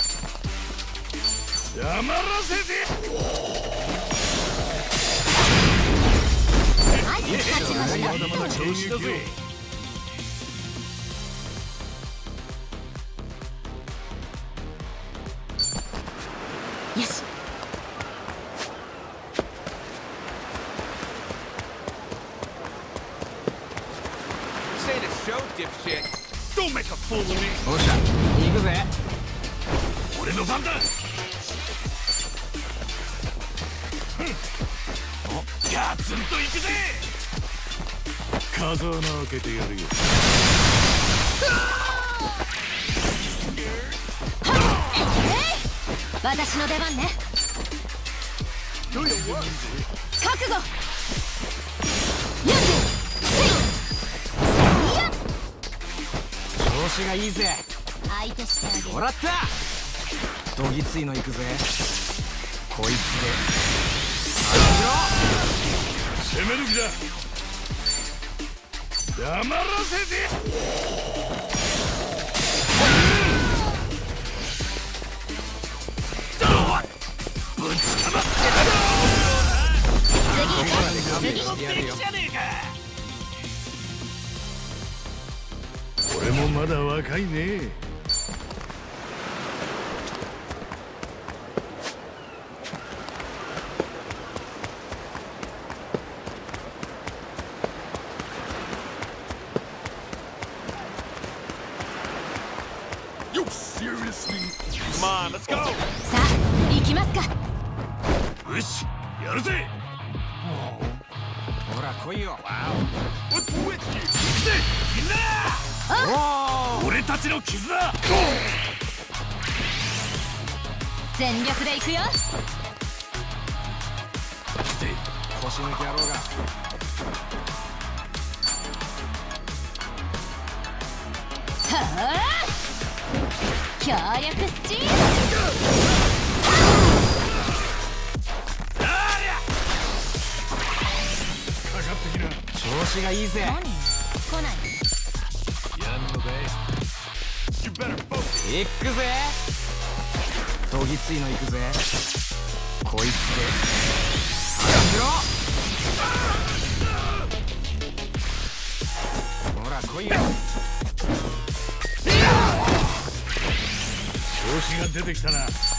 穴開けてやるよ。私の出番ね.覚悟。調子がいいぜ。相手してあげる。もらった。どぎついのいくぜ。こいつで。攻める気だ黙らせて。次勘弁してやるよじゃねえか俺もまだ若いねきたな。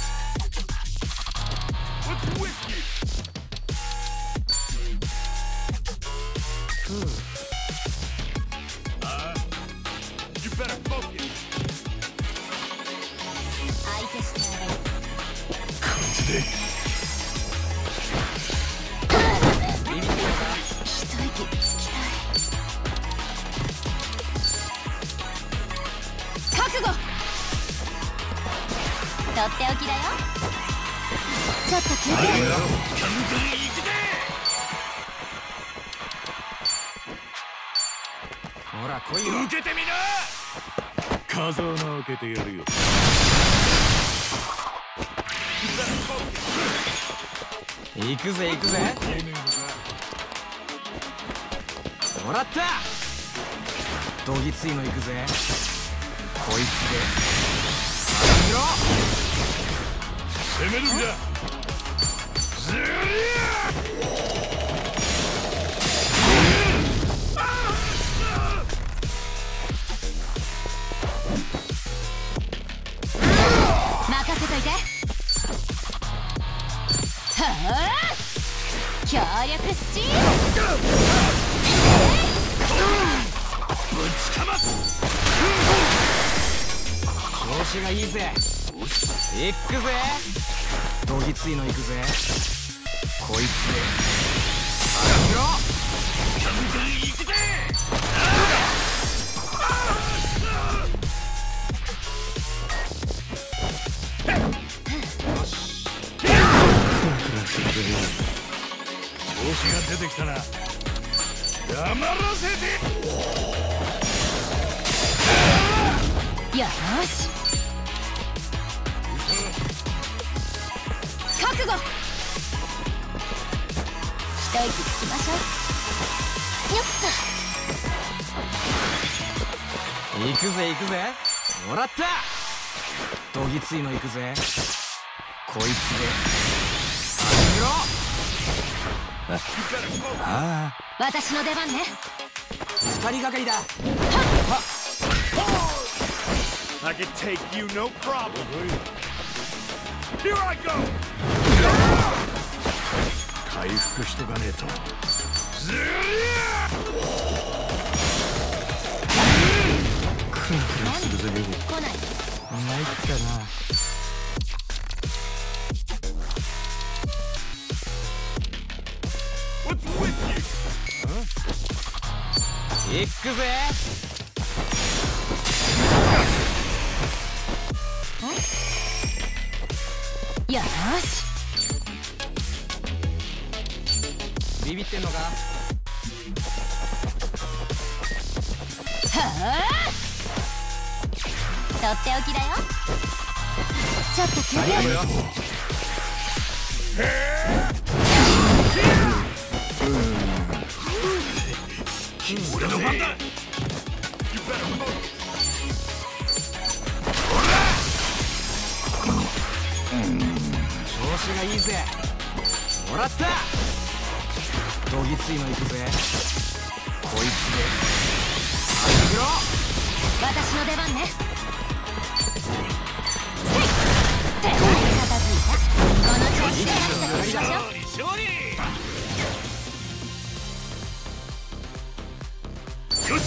行くぜ行くぜ。もらった。どぎついの行くぜ。こいつで。攻めるんだどぎついの行くぜ。こいつで。ガンガン行くぜ。調子が出てきたな。黙らせて。よーし覚悟一息つきましょう。よっ行くぜ行くぜ。もらった。どぎついの行くぜ。こいつで。ああと私の出番ね。二人がかりだ。I can take you no problem. Here I go. 回復しとかねえと。ずりクラクラするぜ来ない。参ったな What's with you? 行くぜし。ビビってんのかはあとっておきだよ。ちょっと休憩どぎついの行くぜ。こいつで。私の出番ね。せい。片付い。たこの調子で約束しましょう勝利勝利よし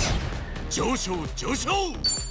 上昇上昇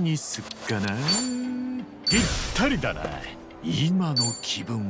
にすっかな。ぴったりだな。今の気分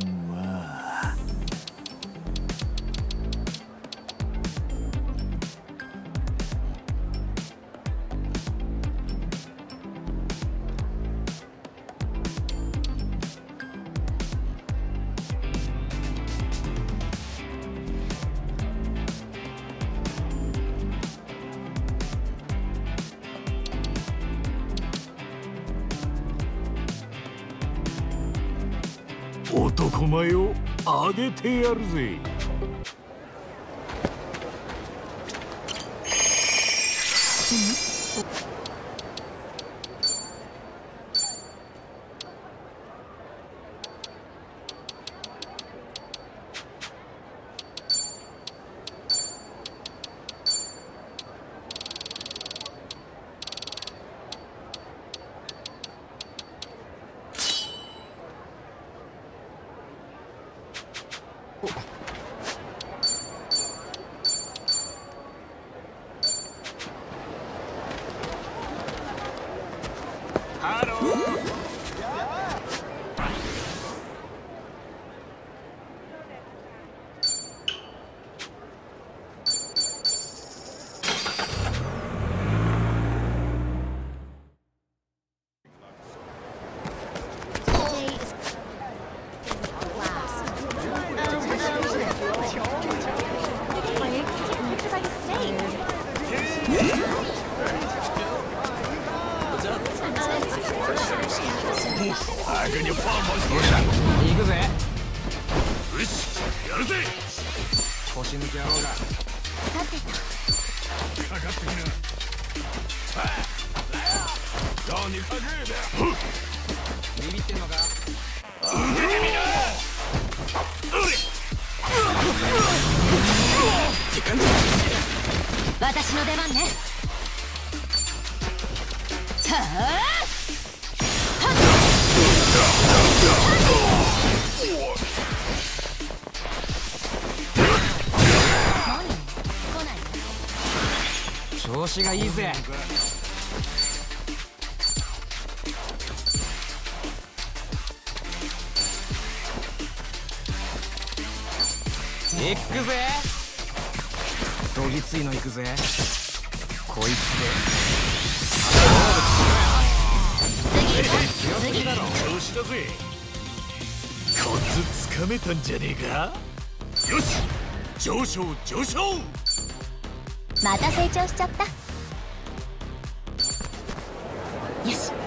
TRZ. しがいいぜ。行くぜ。どぎついの行くぜ。こいつで。次だコツつかめたんじゃねえかよし上昇上昇また成長しちゃった Yes.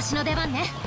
私の出番ね。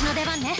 私の出番ね。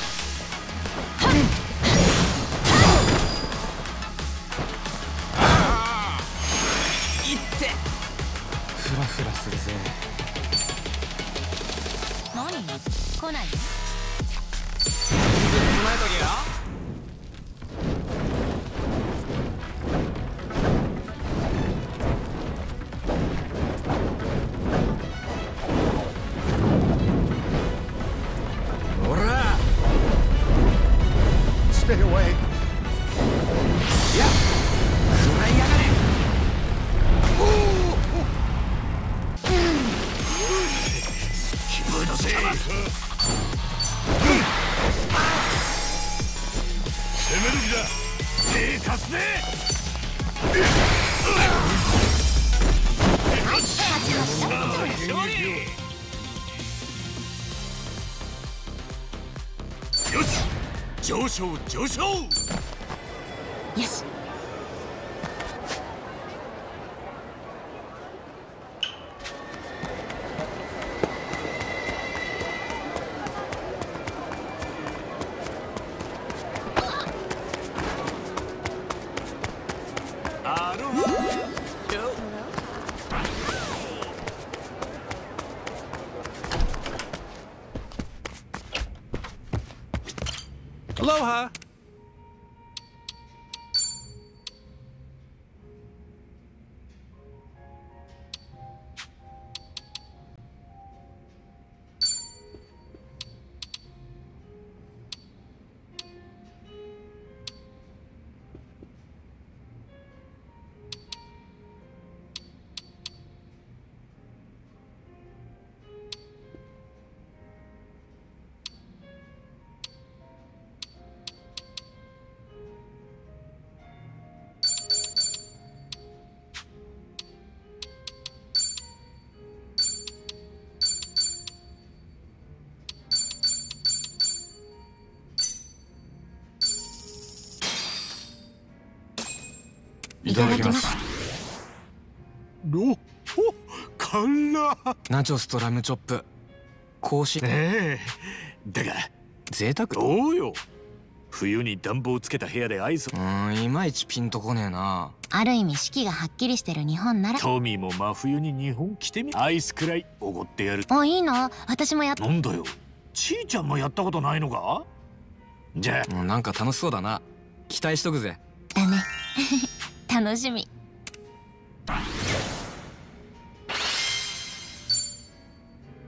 来ない？上昇上昇。いただきます。おお辛っナチョスとラムチョップ。格子。ねえ。だが贅沢。どうよ。冬に暖房つけた部屋でアイスうーんいまいちピンとこねえな。ある意味四季がはっきりしてる日本なら。トミーも真冬に日本来てみアイスくらい。おごってやる。あいいな私もやっ。なんだよ。ちーちゃんもやったことないのか？じゃあ。うんなんか楽しそうだな。期待しとくぜ。たね楽しみ。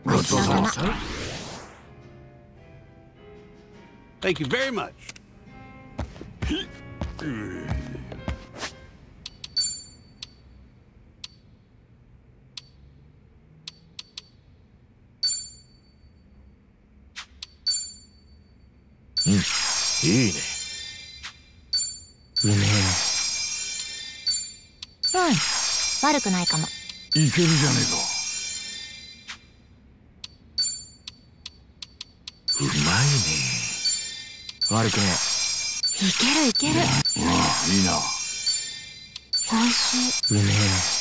ごちそうさま。Thank you very much. いいね。うめうん悪くないかも。いけるじゃねえか。うまいね。え悪くねいけるいける。いいな。美味しい。うめさ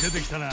出てきたな。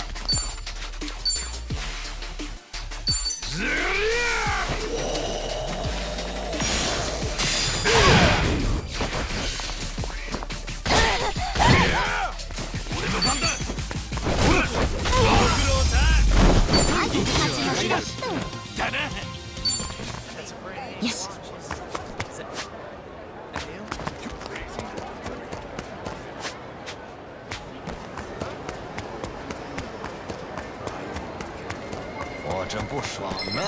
真不爽呢！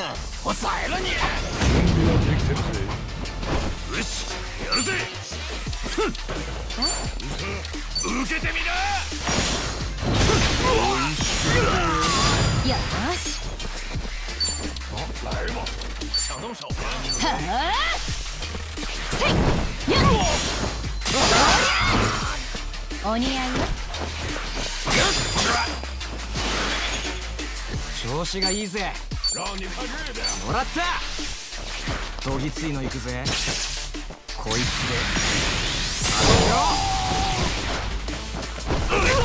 我宰了你！よしやるぜふん受けてみなよし来吧，想动手吗？はあせいやっお似合いよ調子がいいぜ。もらった。どぎついの行くぜ。こいつで。当てろ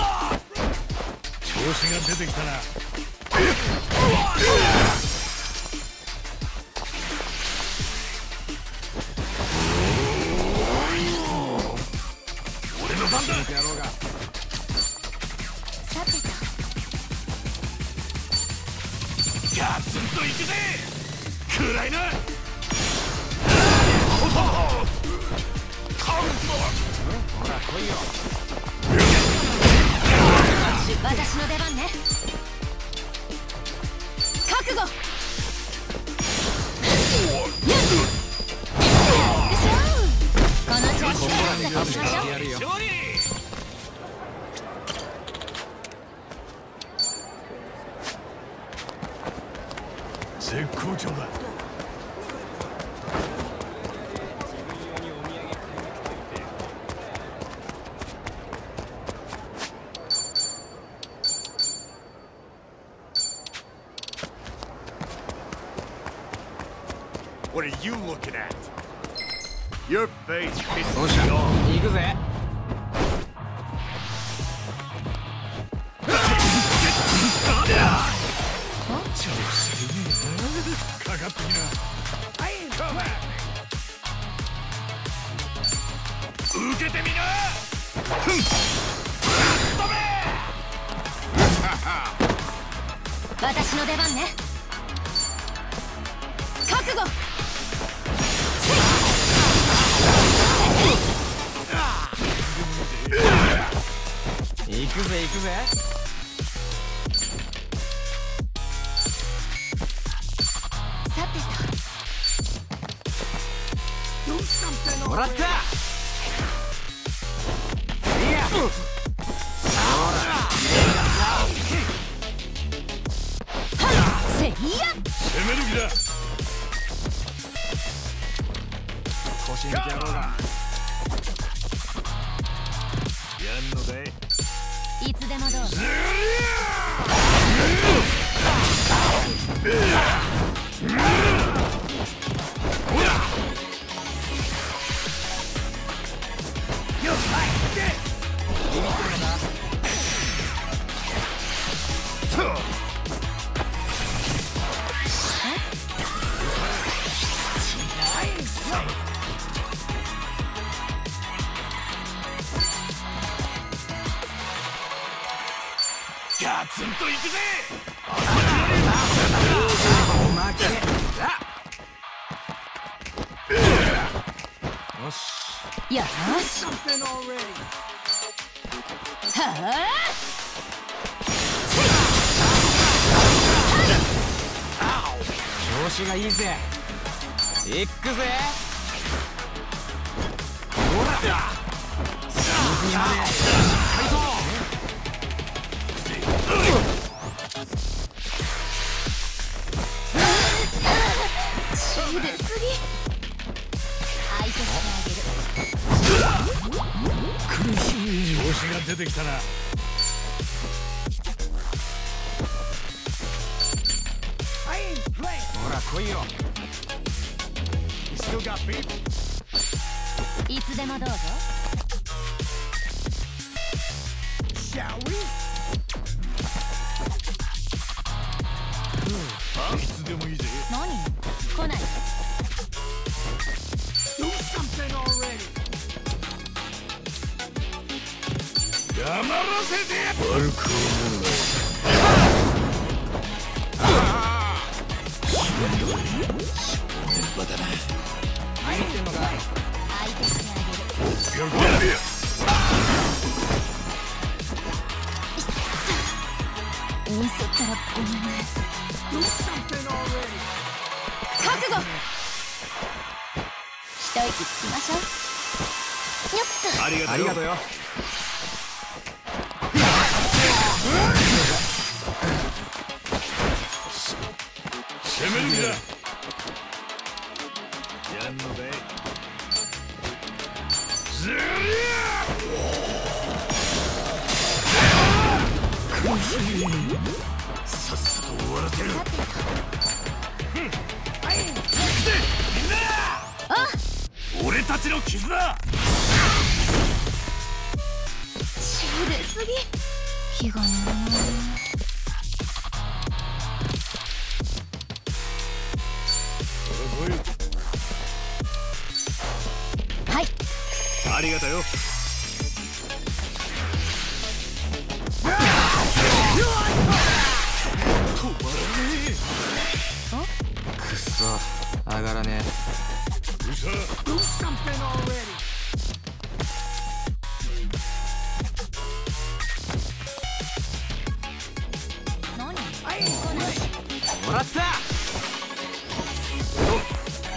調子が出てきたな。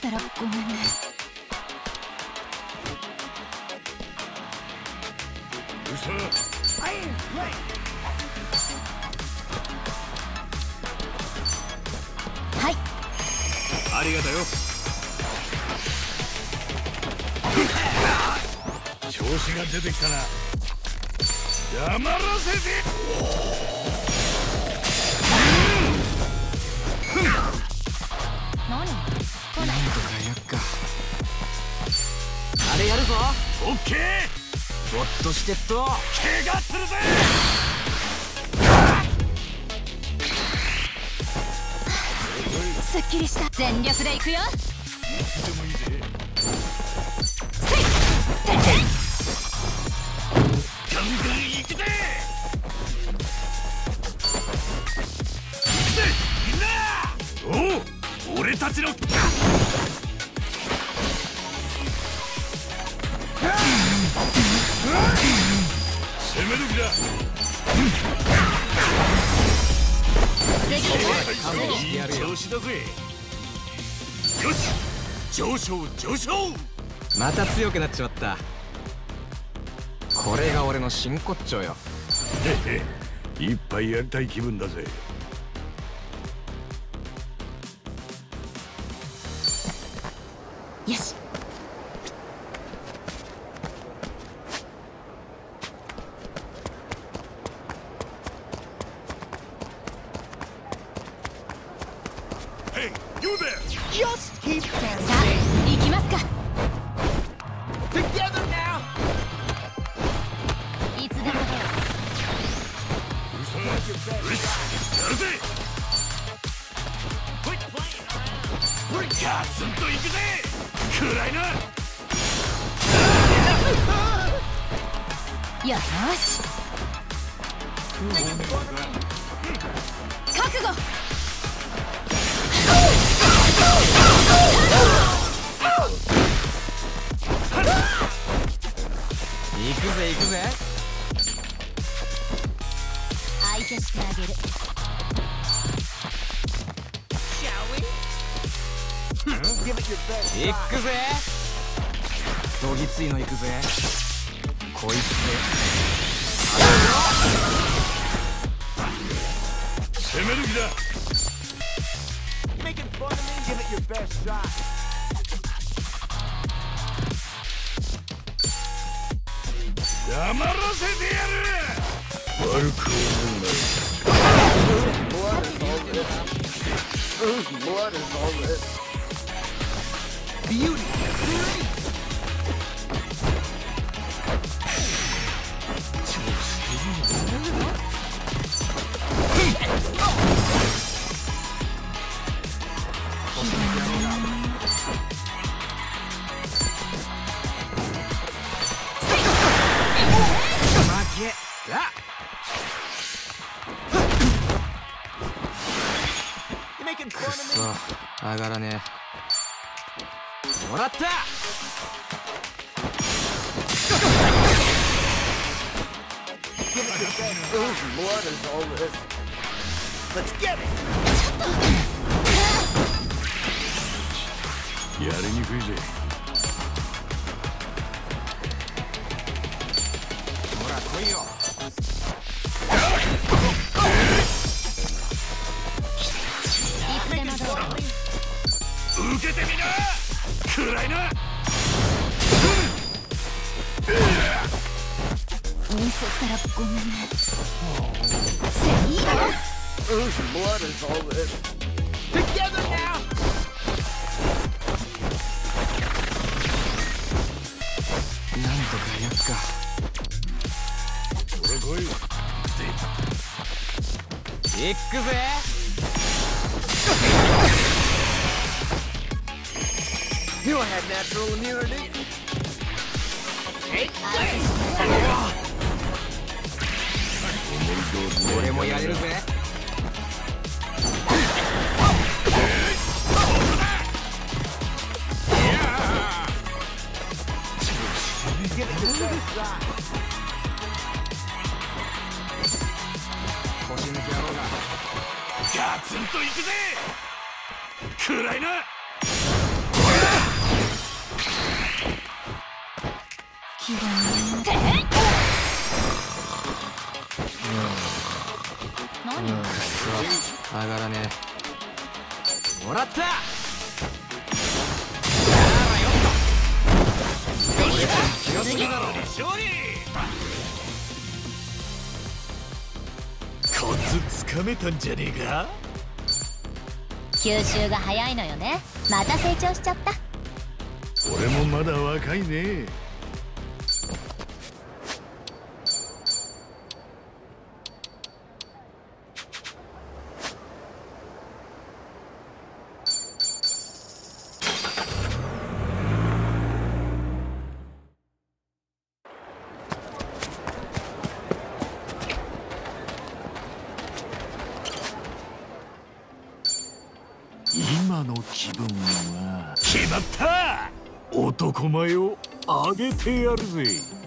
ったらごめんねはい。ありがとよ調子が出てきたな黙らせてあれやるぞ。オッケー。っとしてっと。怪我するぜ。すっきりした。全力でいくよ。でもぜよし上昇上昇。また強くなっちまった。これが俺の真骨頂よ。へへぱいやりたい気分だぜ。行くぜ Do I have natural immunity? たんじゃねえか？吸収が早いのよね。また成長しちゃった。俺もまだ若いね今の気分は。決まった。男前をあげてやるぜ。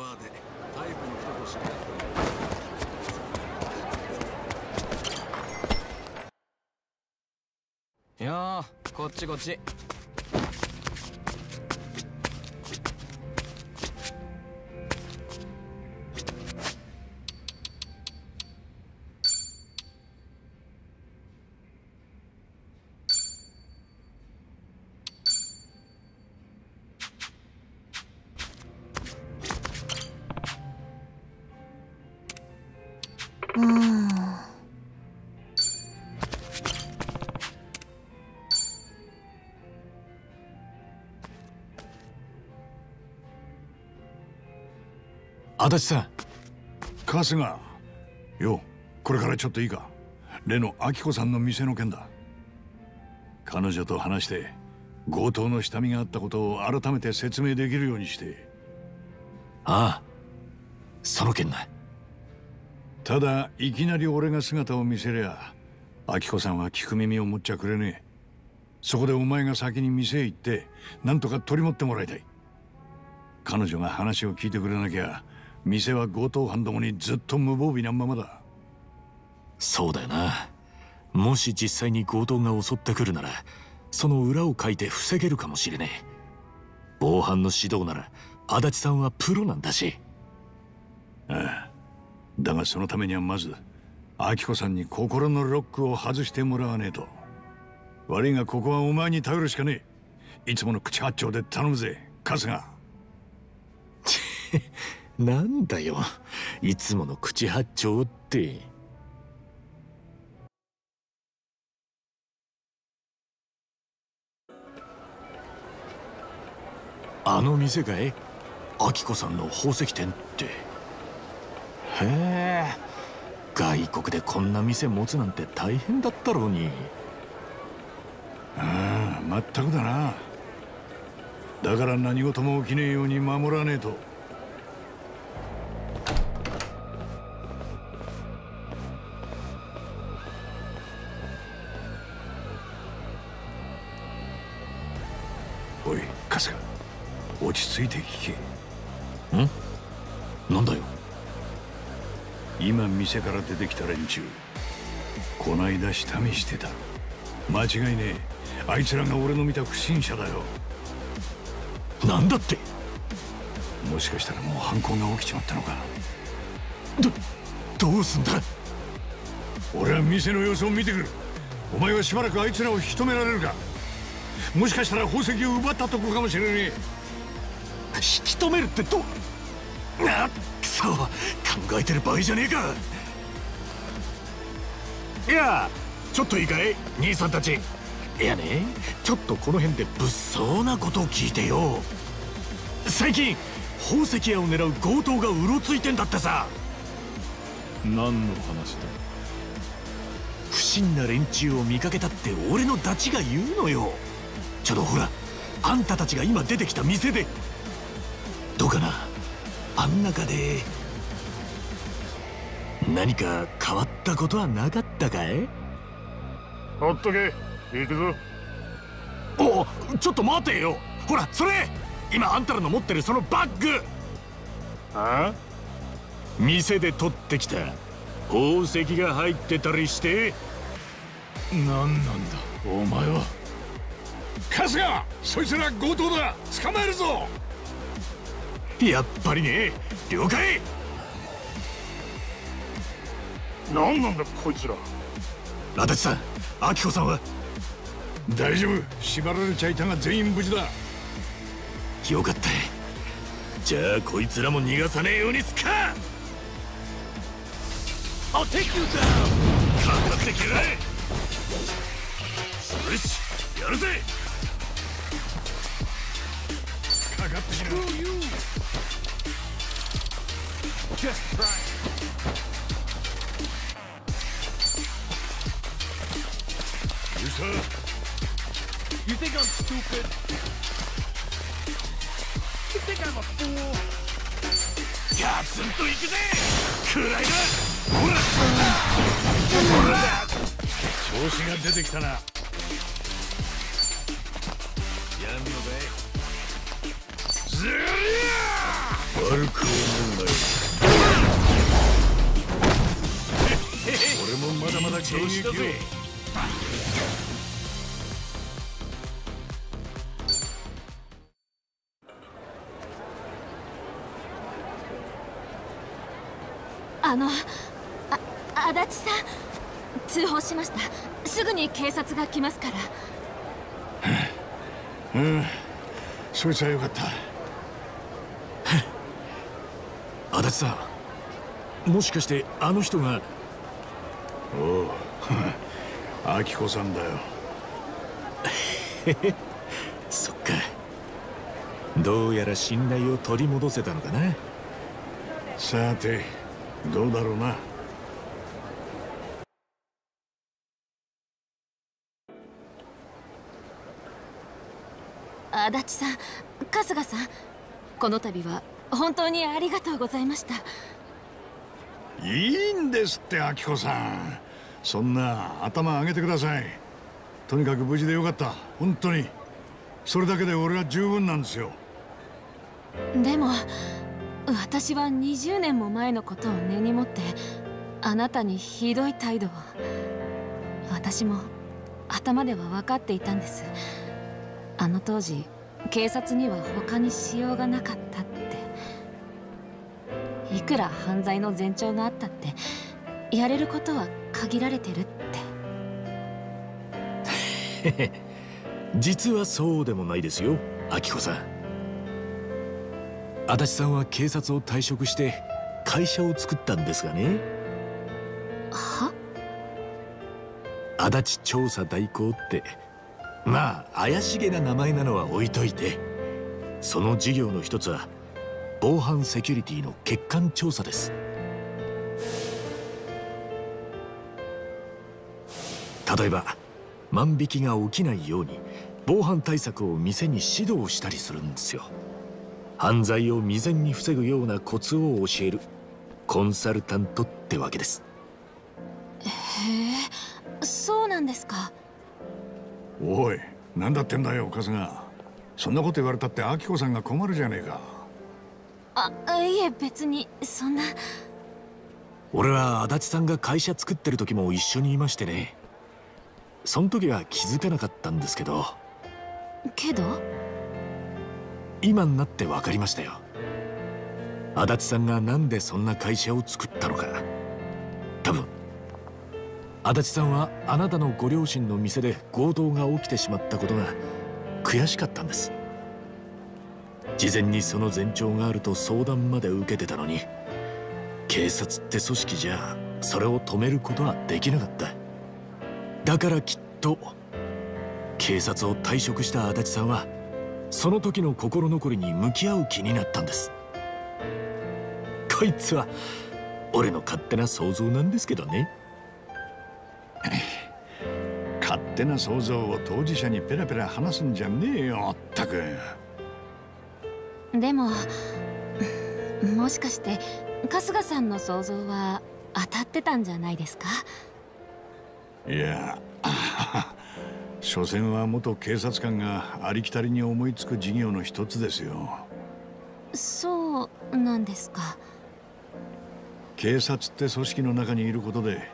バーでタイプの人と知り合ったいやーこっちこっち。足立さん春日よこれからちょっといいか?例の明子さんの店の件だ.彼女と話して強盗の下見があったことを改めて説明できるようにして.ああその件なただいきなり俺が姿を見せりゃ明子さんは聞く耳を持っちゃくれねえ。そこでお前が先に店へ行ってなんとか取り持ってもらいたい。彼女が話を聞いてくれなきゃ店は強盗犯どもにずっと無防備なままだ。そうだよな。もし実際に強盗が襲ってくるならその裏をかいて防げるかもしれねえ。防犯の指導なら足立さんはプロなんだし。ああ。だがそのためにはまず明子さんに心のロックを外してもらわねえと。悪いがここはお前に頼るしかねえ。いつもの口八丁で頼むぜ春日 なんだよ。いつもの口八丁って。あの店かいアキコさんの宝石店って。へえ。外国でこんな店持つなんて大変だったろうに。ああまったくだな。だから何事も起きねえように守らねえと。落ち着いて聞け。なんだよ。今店から出てきた連中こないだ下見してた。間違いねえ。あいつらが俺の見た不審者だよ。なんだって。もしかしたらもう犯行が起きちまったのか。どうすんだ。俺は店の様子を見てくる。お前はしばらくあいつらを引き止められるか。もしかしたら宝石を奪ったとこかもしれねえ引き止めるってどなっくそ考えてる場合じゃねえか。いやちょっといいかい？兄さんたち。いやねちょっとこの辺で物騒なことを聞いてよ。最近宝石屋を狙う強盗がうろついてんだってさ。何の話だ？不審な連中を見かけたって俺のダチが言うのよ。ちょっとほらあんたたちが今出てきた店でどうかな？あん中で何か変わったことはなかったかい？ほっとけ行くぞ。おちょっと待てよ。ほらそれ！今あんたらの持ってるそのバッグ。あ店で取ってきた。宝石が入ってたりして。何なんだ？お前は。春日そいつら強盗だ。捕まえるぞやっぱりね。了解。何なんだこいつら。足立さん明子さんは？大丈夫。縛られちゃいたが全員無事だ。よかったじゃあこいつらも逃がさねえようにすか。I'll take you down! かかってきやれよしやるぜかってきな Screw you! Just try. You think I'm stupid? You think I'm a fool? ガツンといくぜくらいだほらほら調子が出てきたな悪く思うなよ俺もまだまだ調子だぜあのあ足立さん通報しました。すぐに警察が来ますから。うん。そいつはよかった。足立さんもしかしてあの人がおう 明子さんだよ。そっか。どうやら信頼を取り戻せたのかな。さてどうだろうな。足立さん春日さんこの度は本当にありがとうございました。いいんですって明子さん。そんな頭上げてください。とにかく無事でよかった。本当に。それだけで俺は十分なんですよ。でも私は20年も前のことを根に持ってあなたにひどい態度を。私も頭では分かっていたんです。あの当時警察には他にしようがなかったって。いくら犯罪の前兆があったってやれることは限られてるって。実はそうでもないですよ明子さん。足立さんは警察を退職して会社を作ったんですがね。は？足立調査代行ってまあ怪しげな名前なのは置いといてその事業の一つは防犯セキュリティの欠陥調査です。例えば万引きが起きないように防犯対策を店に指導したりするんですよ。犯罪を未然に防ぐようなコツを教えるコンサルタントってわけです。へえそうなんですか。おい何だってんだよ春日そんなこと言われたって明子さんが困るじゃねえか。あいえ別にそんな。俺は足立さんが会社作ってる時も一緒にいましてね。その時は気づかなかったんですけど。けど？今になって分かりましたよ。足立さんがなんでそんな会社を作ったのか。多分足立さんはあなたのご両親の店で強盗が起きてしまったことが悔しかったんです。事前にその前兆があると相談まで受けてたのに警察って組織じゃそれを止めることはできなかった。だからきっと警察を退職した足立さんはその時の心残りに向き合う気になったんです。こいつは俺の勝手な想像なんですけどね。勝手な想像を当事者にペラペラ話すんじゃねえよまったく。でももしかして春日さんの想像は当たってたんじゃないですか？いや 所詮は元警察官がありきたりに思いつく事業の一つですよ。そうなんですか。警察って組織の中にいることで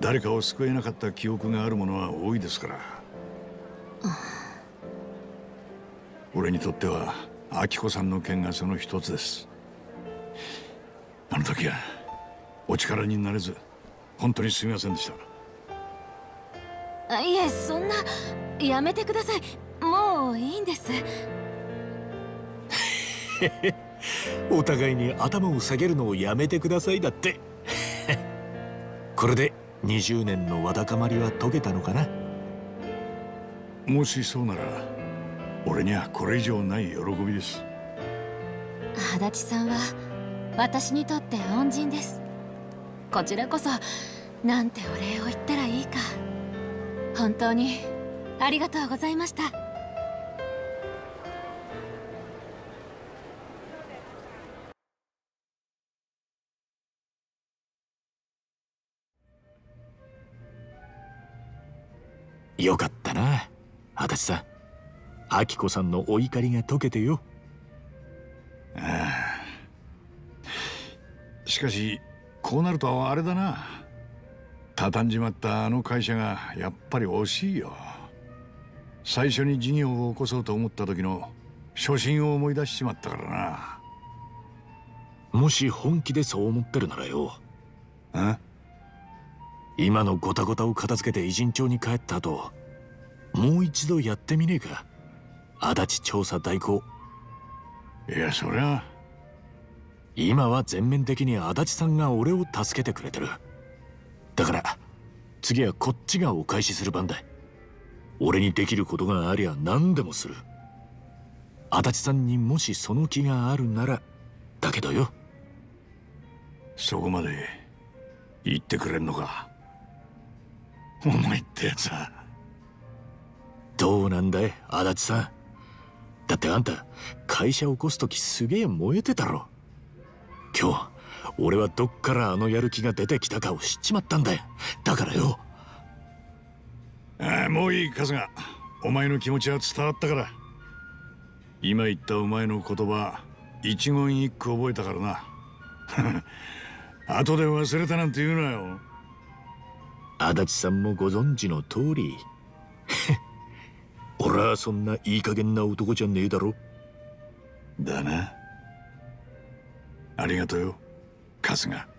誰かを救えなかった記憶がある者は多いですから。俺にとっては明子さんの件がその一つです。あの時はお力になれず本当にすみませんでした。あいえそんなやめてください。もういいんです。お互いに頭を下げるのをやめてくださいだって。これで20年のわだかまりは解けたのかな？もしそうなら俺にはこれ以上ない喜びです。足立さんは私にとって恩人です。こちらこそなんてお礼を言ったらいいか。本当にありがとうございましたよかったな足立さん。アキコさんのお怒りが解けてよ。しかしこうなるとあれだな。畳んじまったあの会社がやっぱり惜しいよ。最初に事業を起こそうと思った時の初心を思い出しちまったからな。もし本気でそう思ってるならよ。あ？今のゴタゴタを片付けて偉人町に帰った後もう一度やってみねえか。足立調査代行。いやそりゃ。今は全面的に足立さんが俺を助けてくれてる。だから次はこっちがお返しする番だ俺にできることがありゃ何でもする。足立さんにもしその気があるならだけどよ。そこまで言ってくれんのかお前ってやつはどうなんだい足立さん。だってあんた会社起こす時すげえ燃えてたろ。今日俺はどっからあのやる気が出てきたかを知っちまったんだよ。だからよ。ああもういい春日お前の気持ちは伝わったから。今言ったお前の言葉一言一句覚えたからな。後で忘れたなんて言うなよ。足立さんもご存知の通り。俺はそんないい加減な男じゃねえだろ。だな。ありがとうよ春日。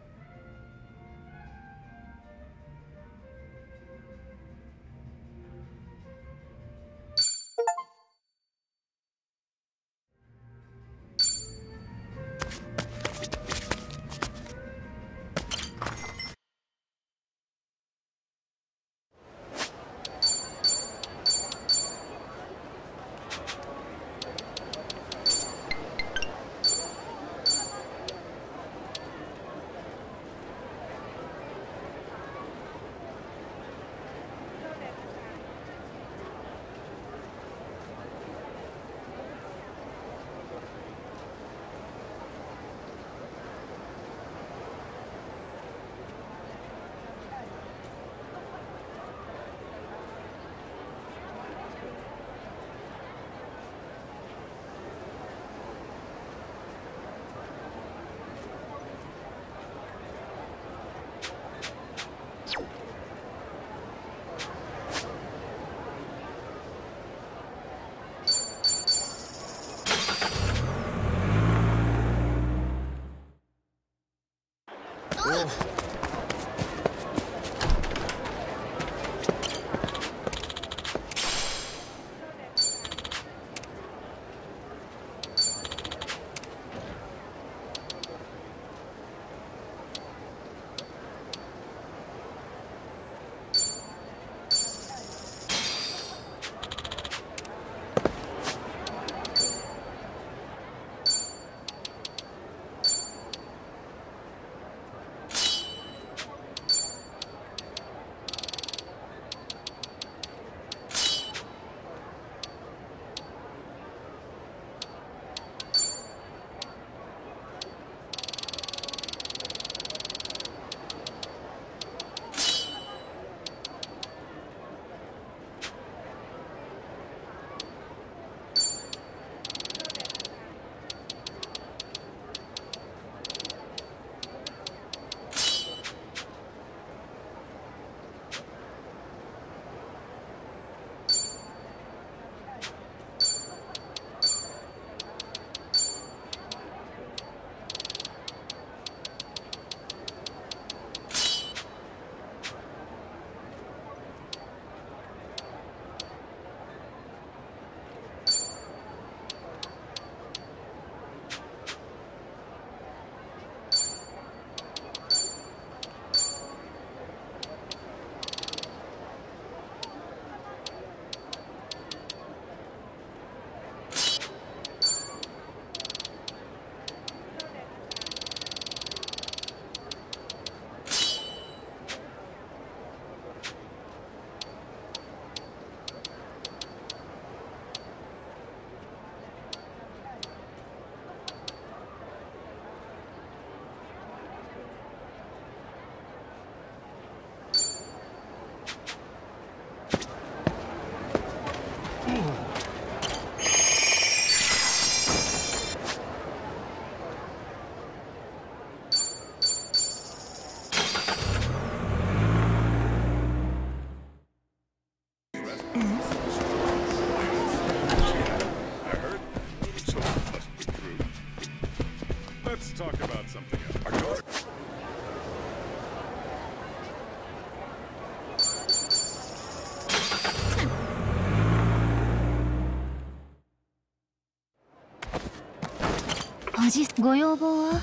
ご要望は？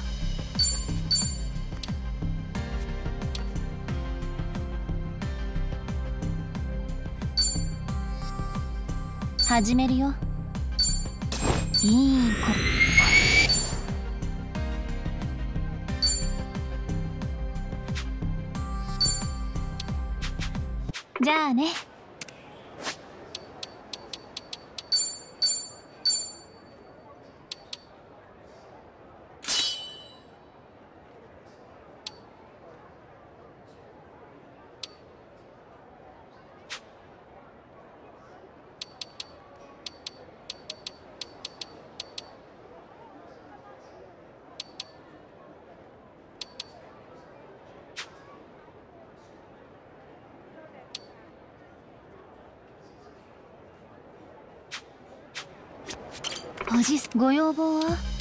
始めるよ。いい。ご要望は？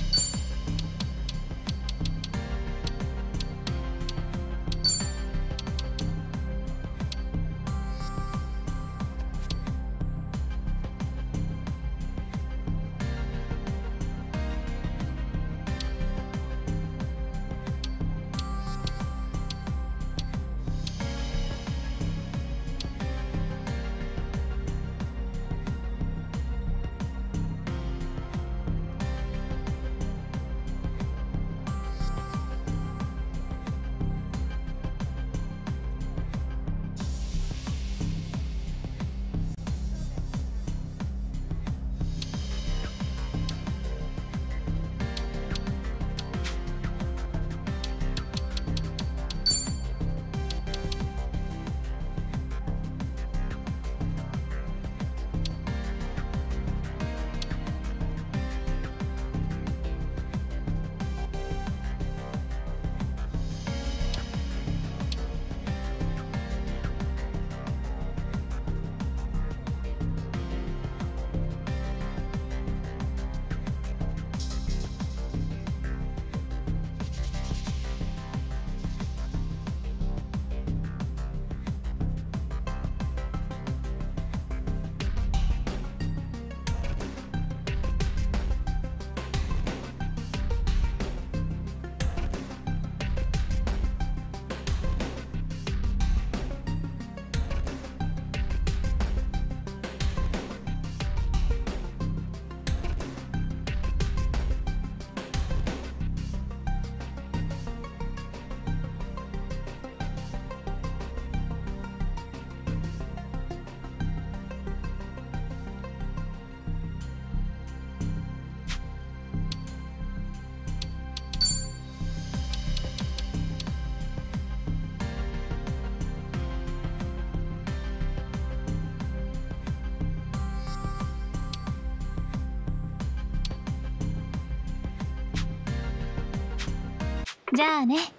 じゃあね。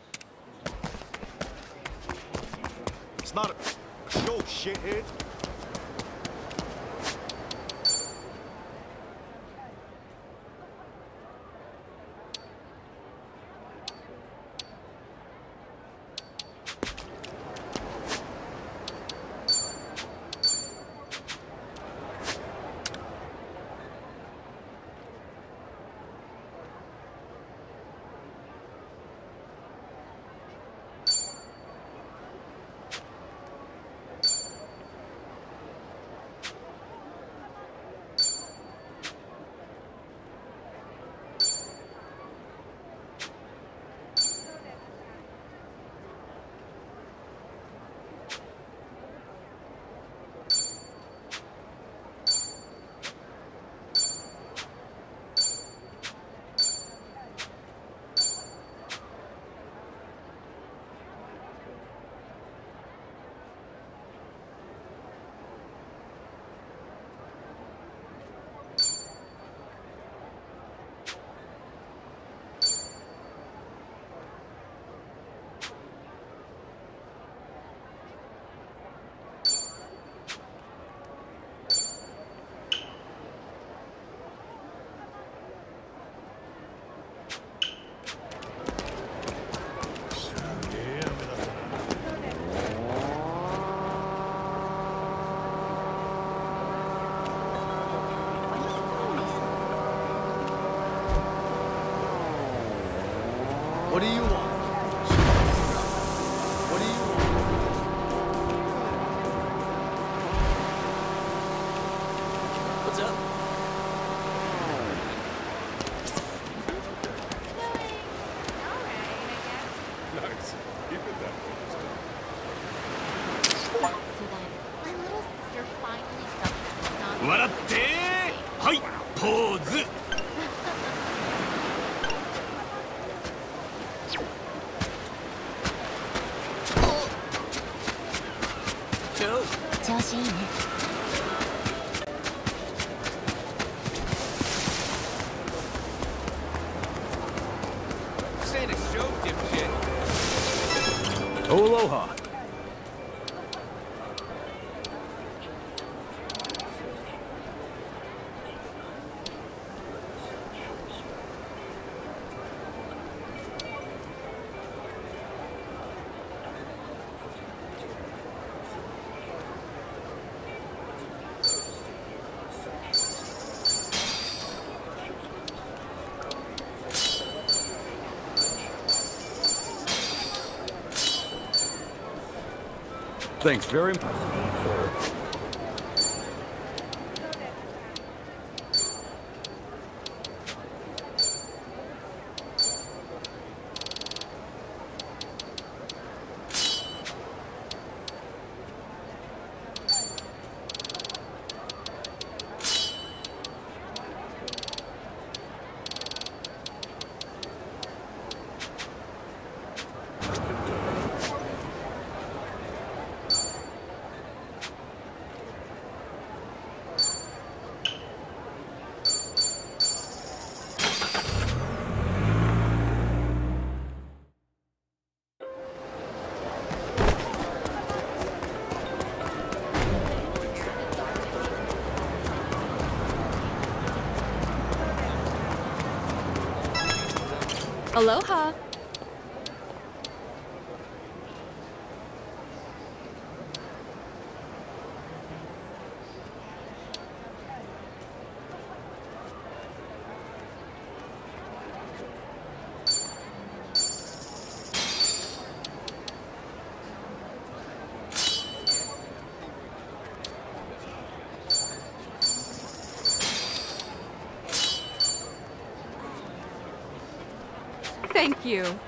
Thanks very much. Aloha! Thank you.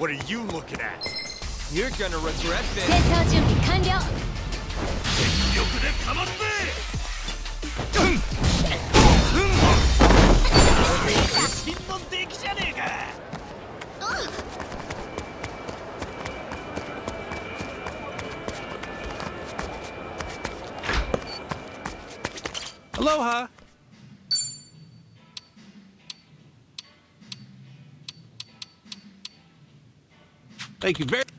What are you looking at? You're gonna regret this Thank you very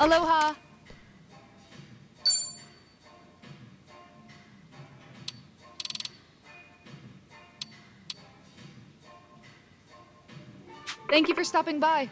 Aloha. Thank you for stopping by.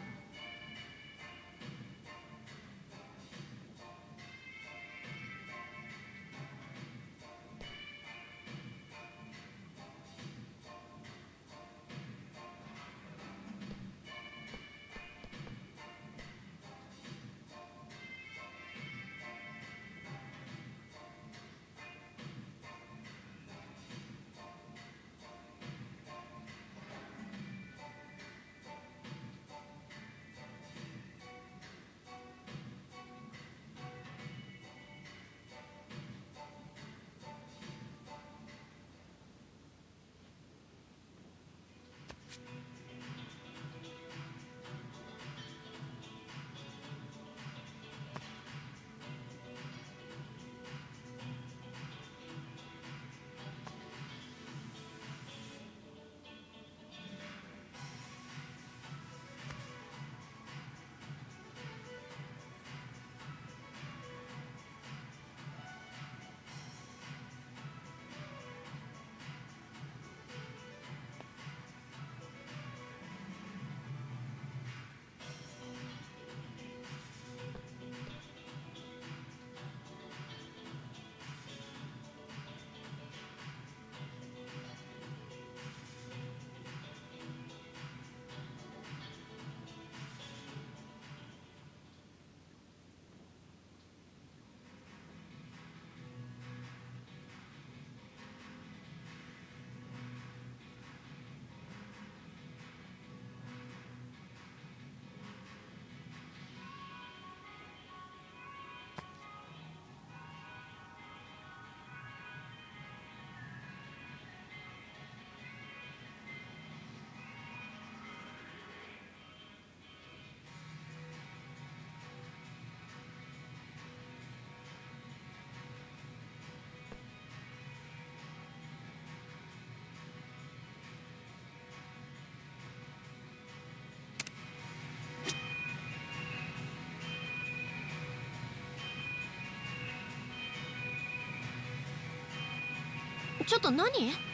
ちょっと何？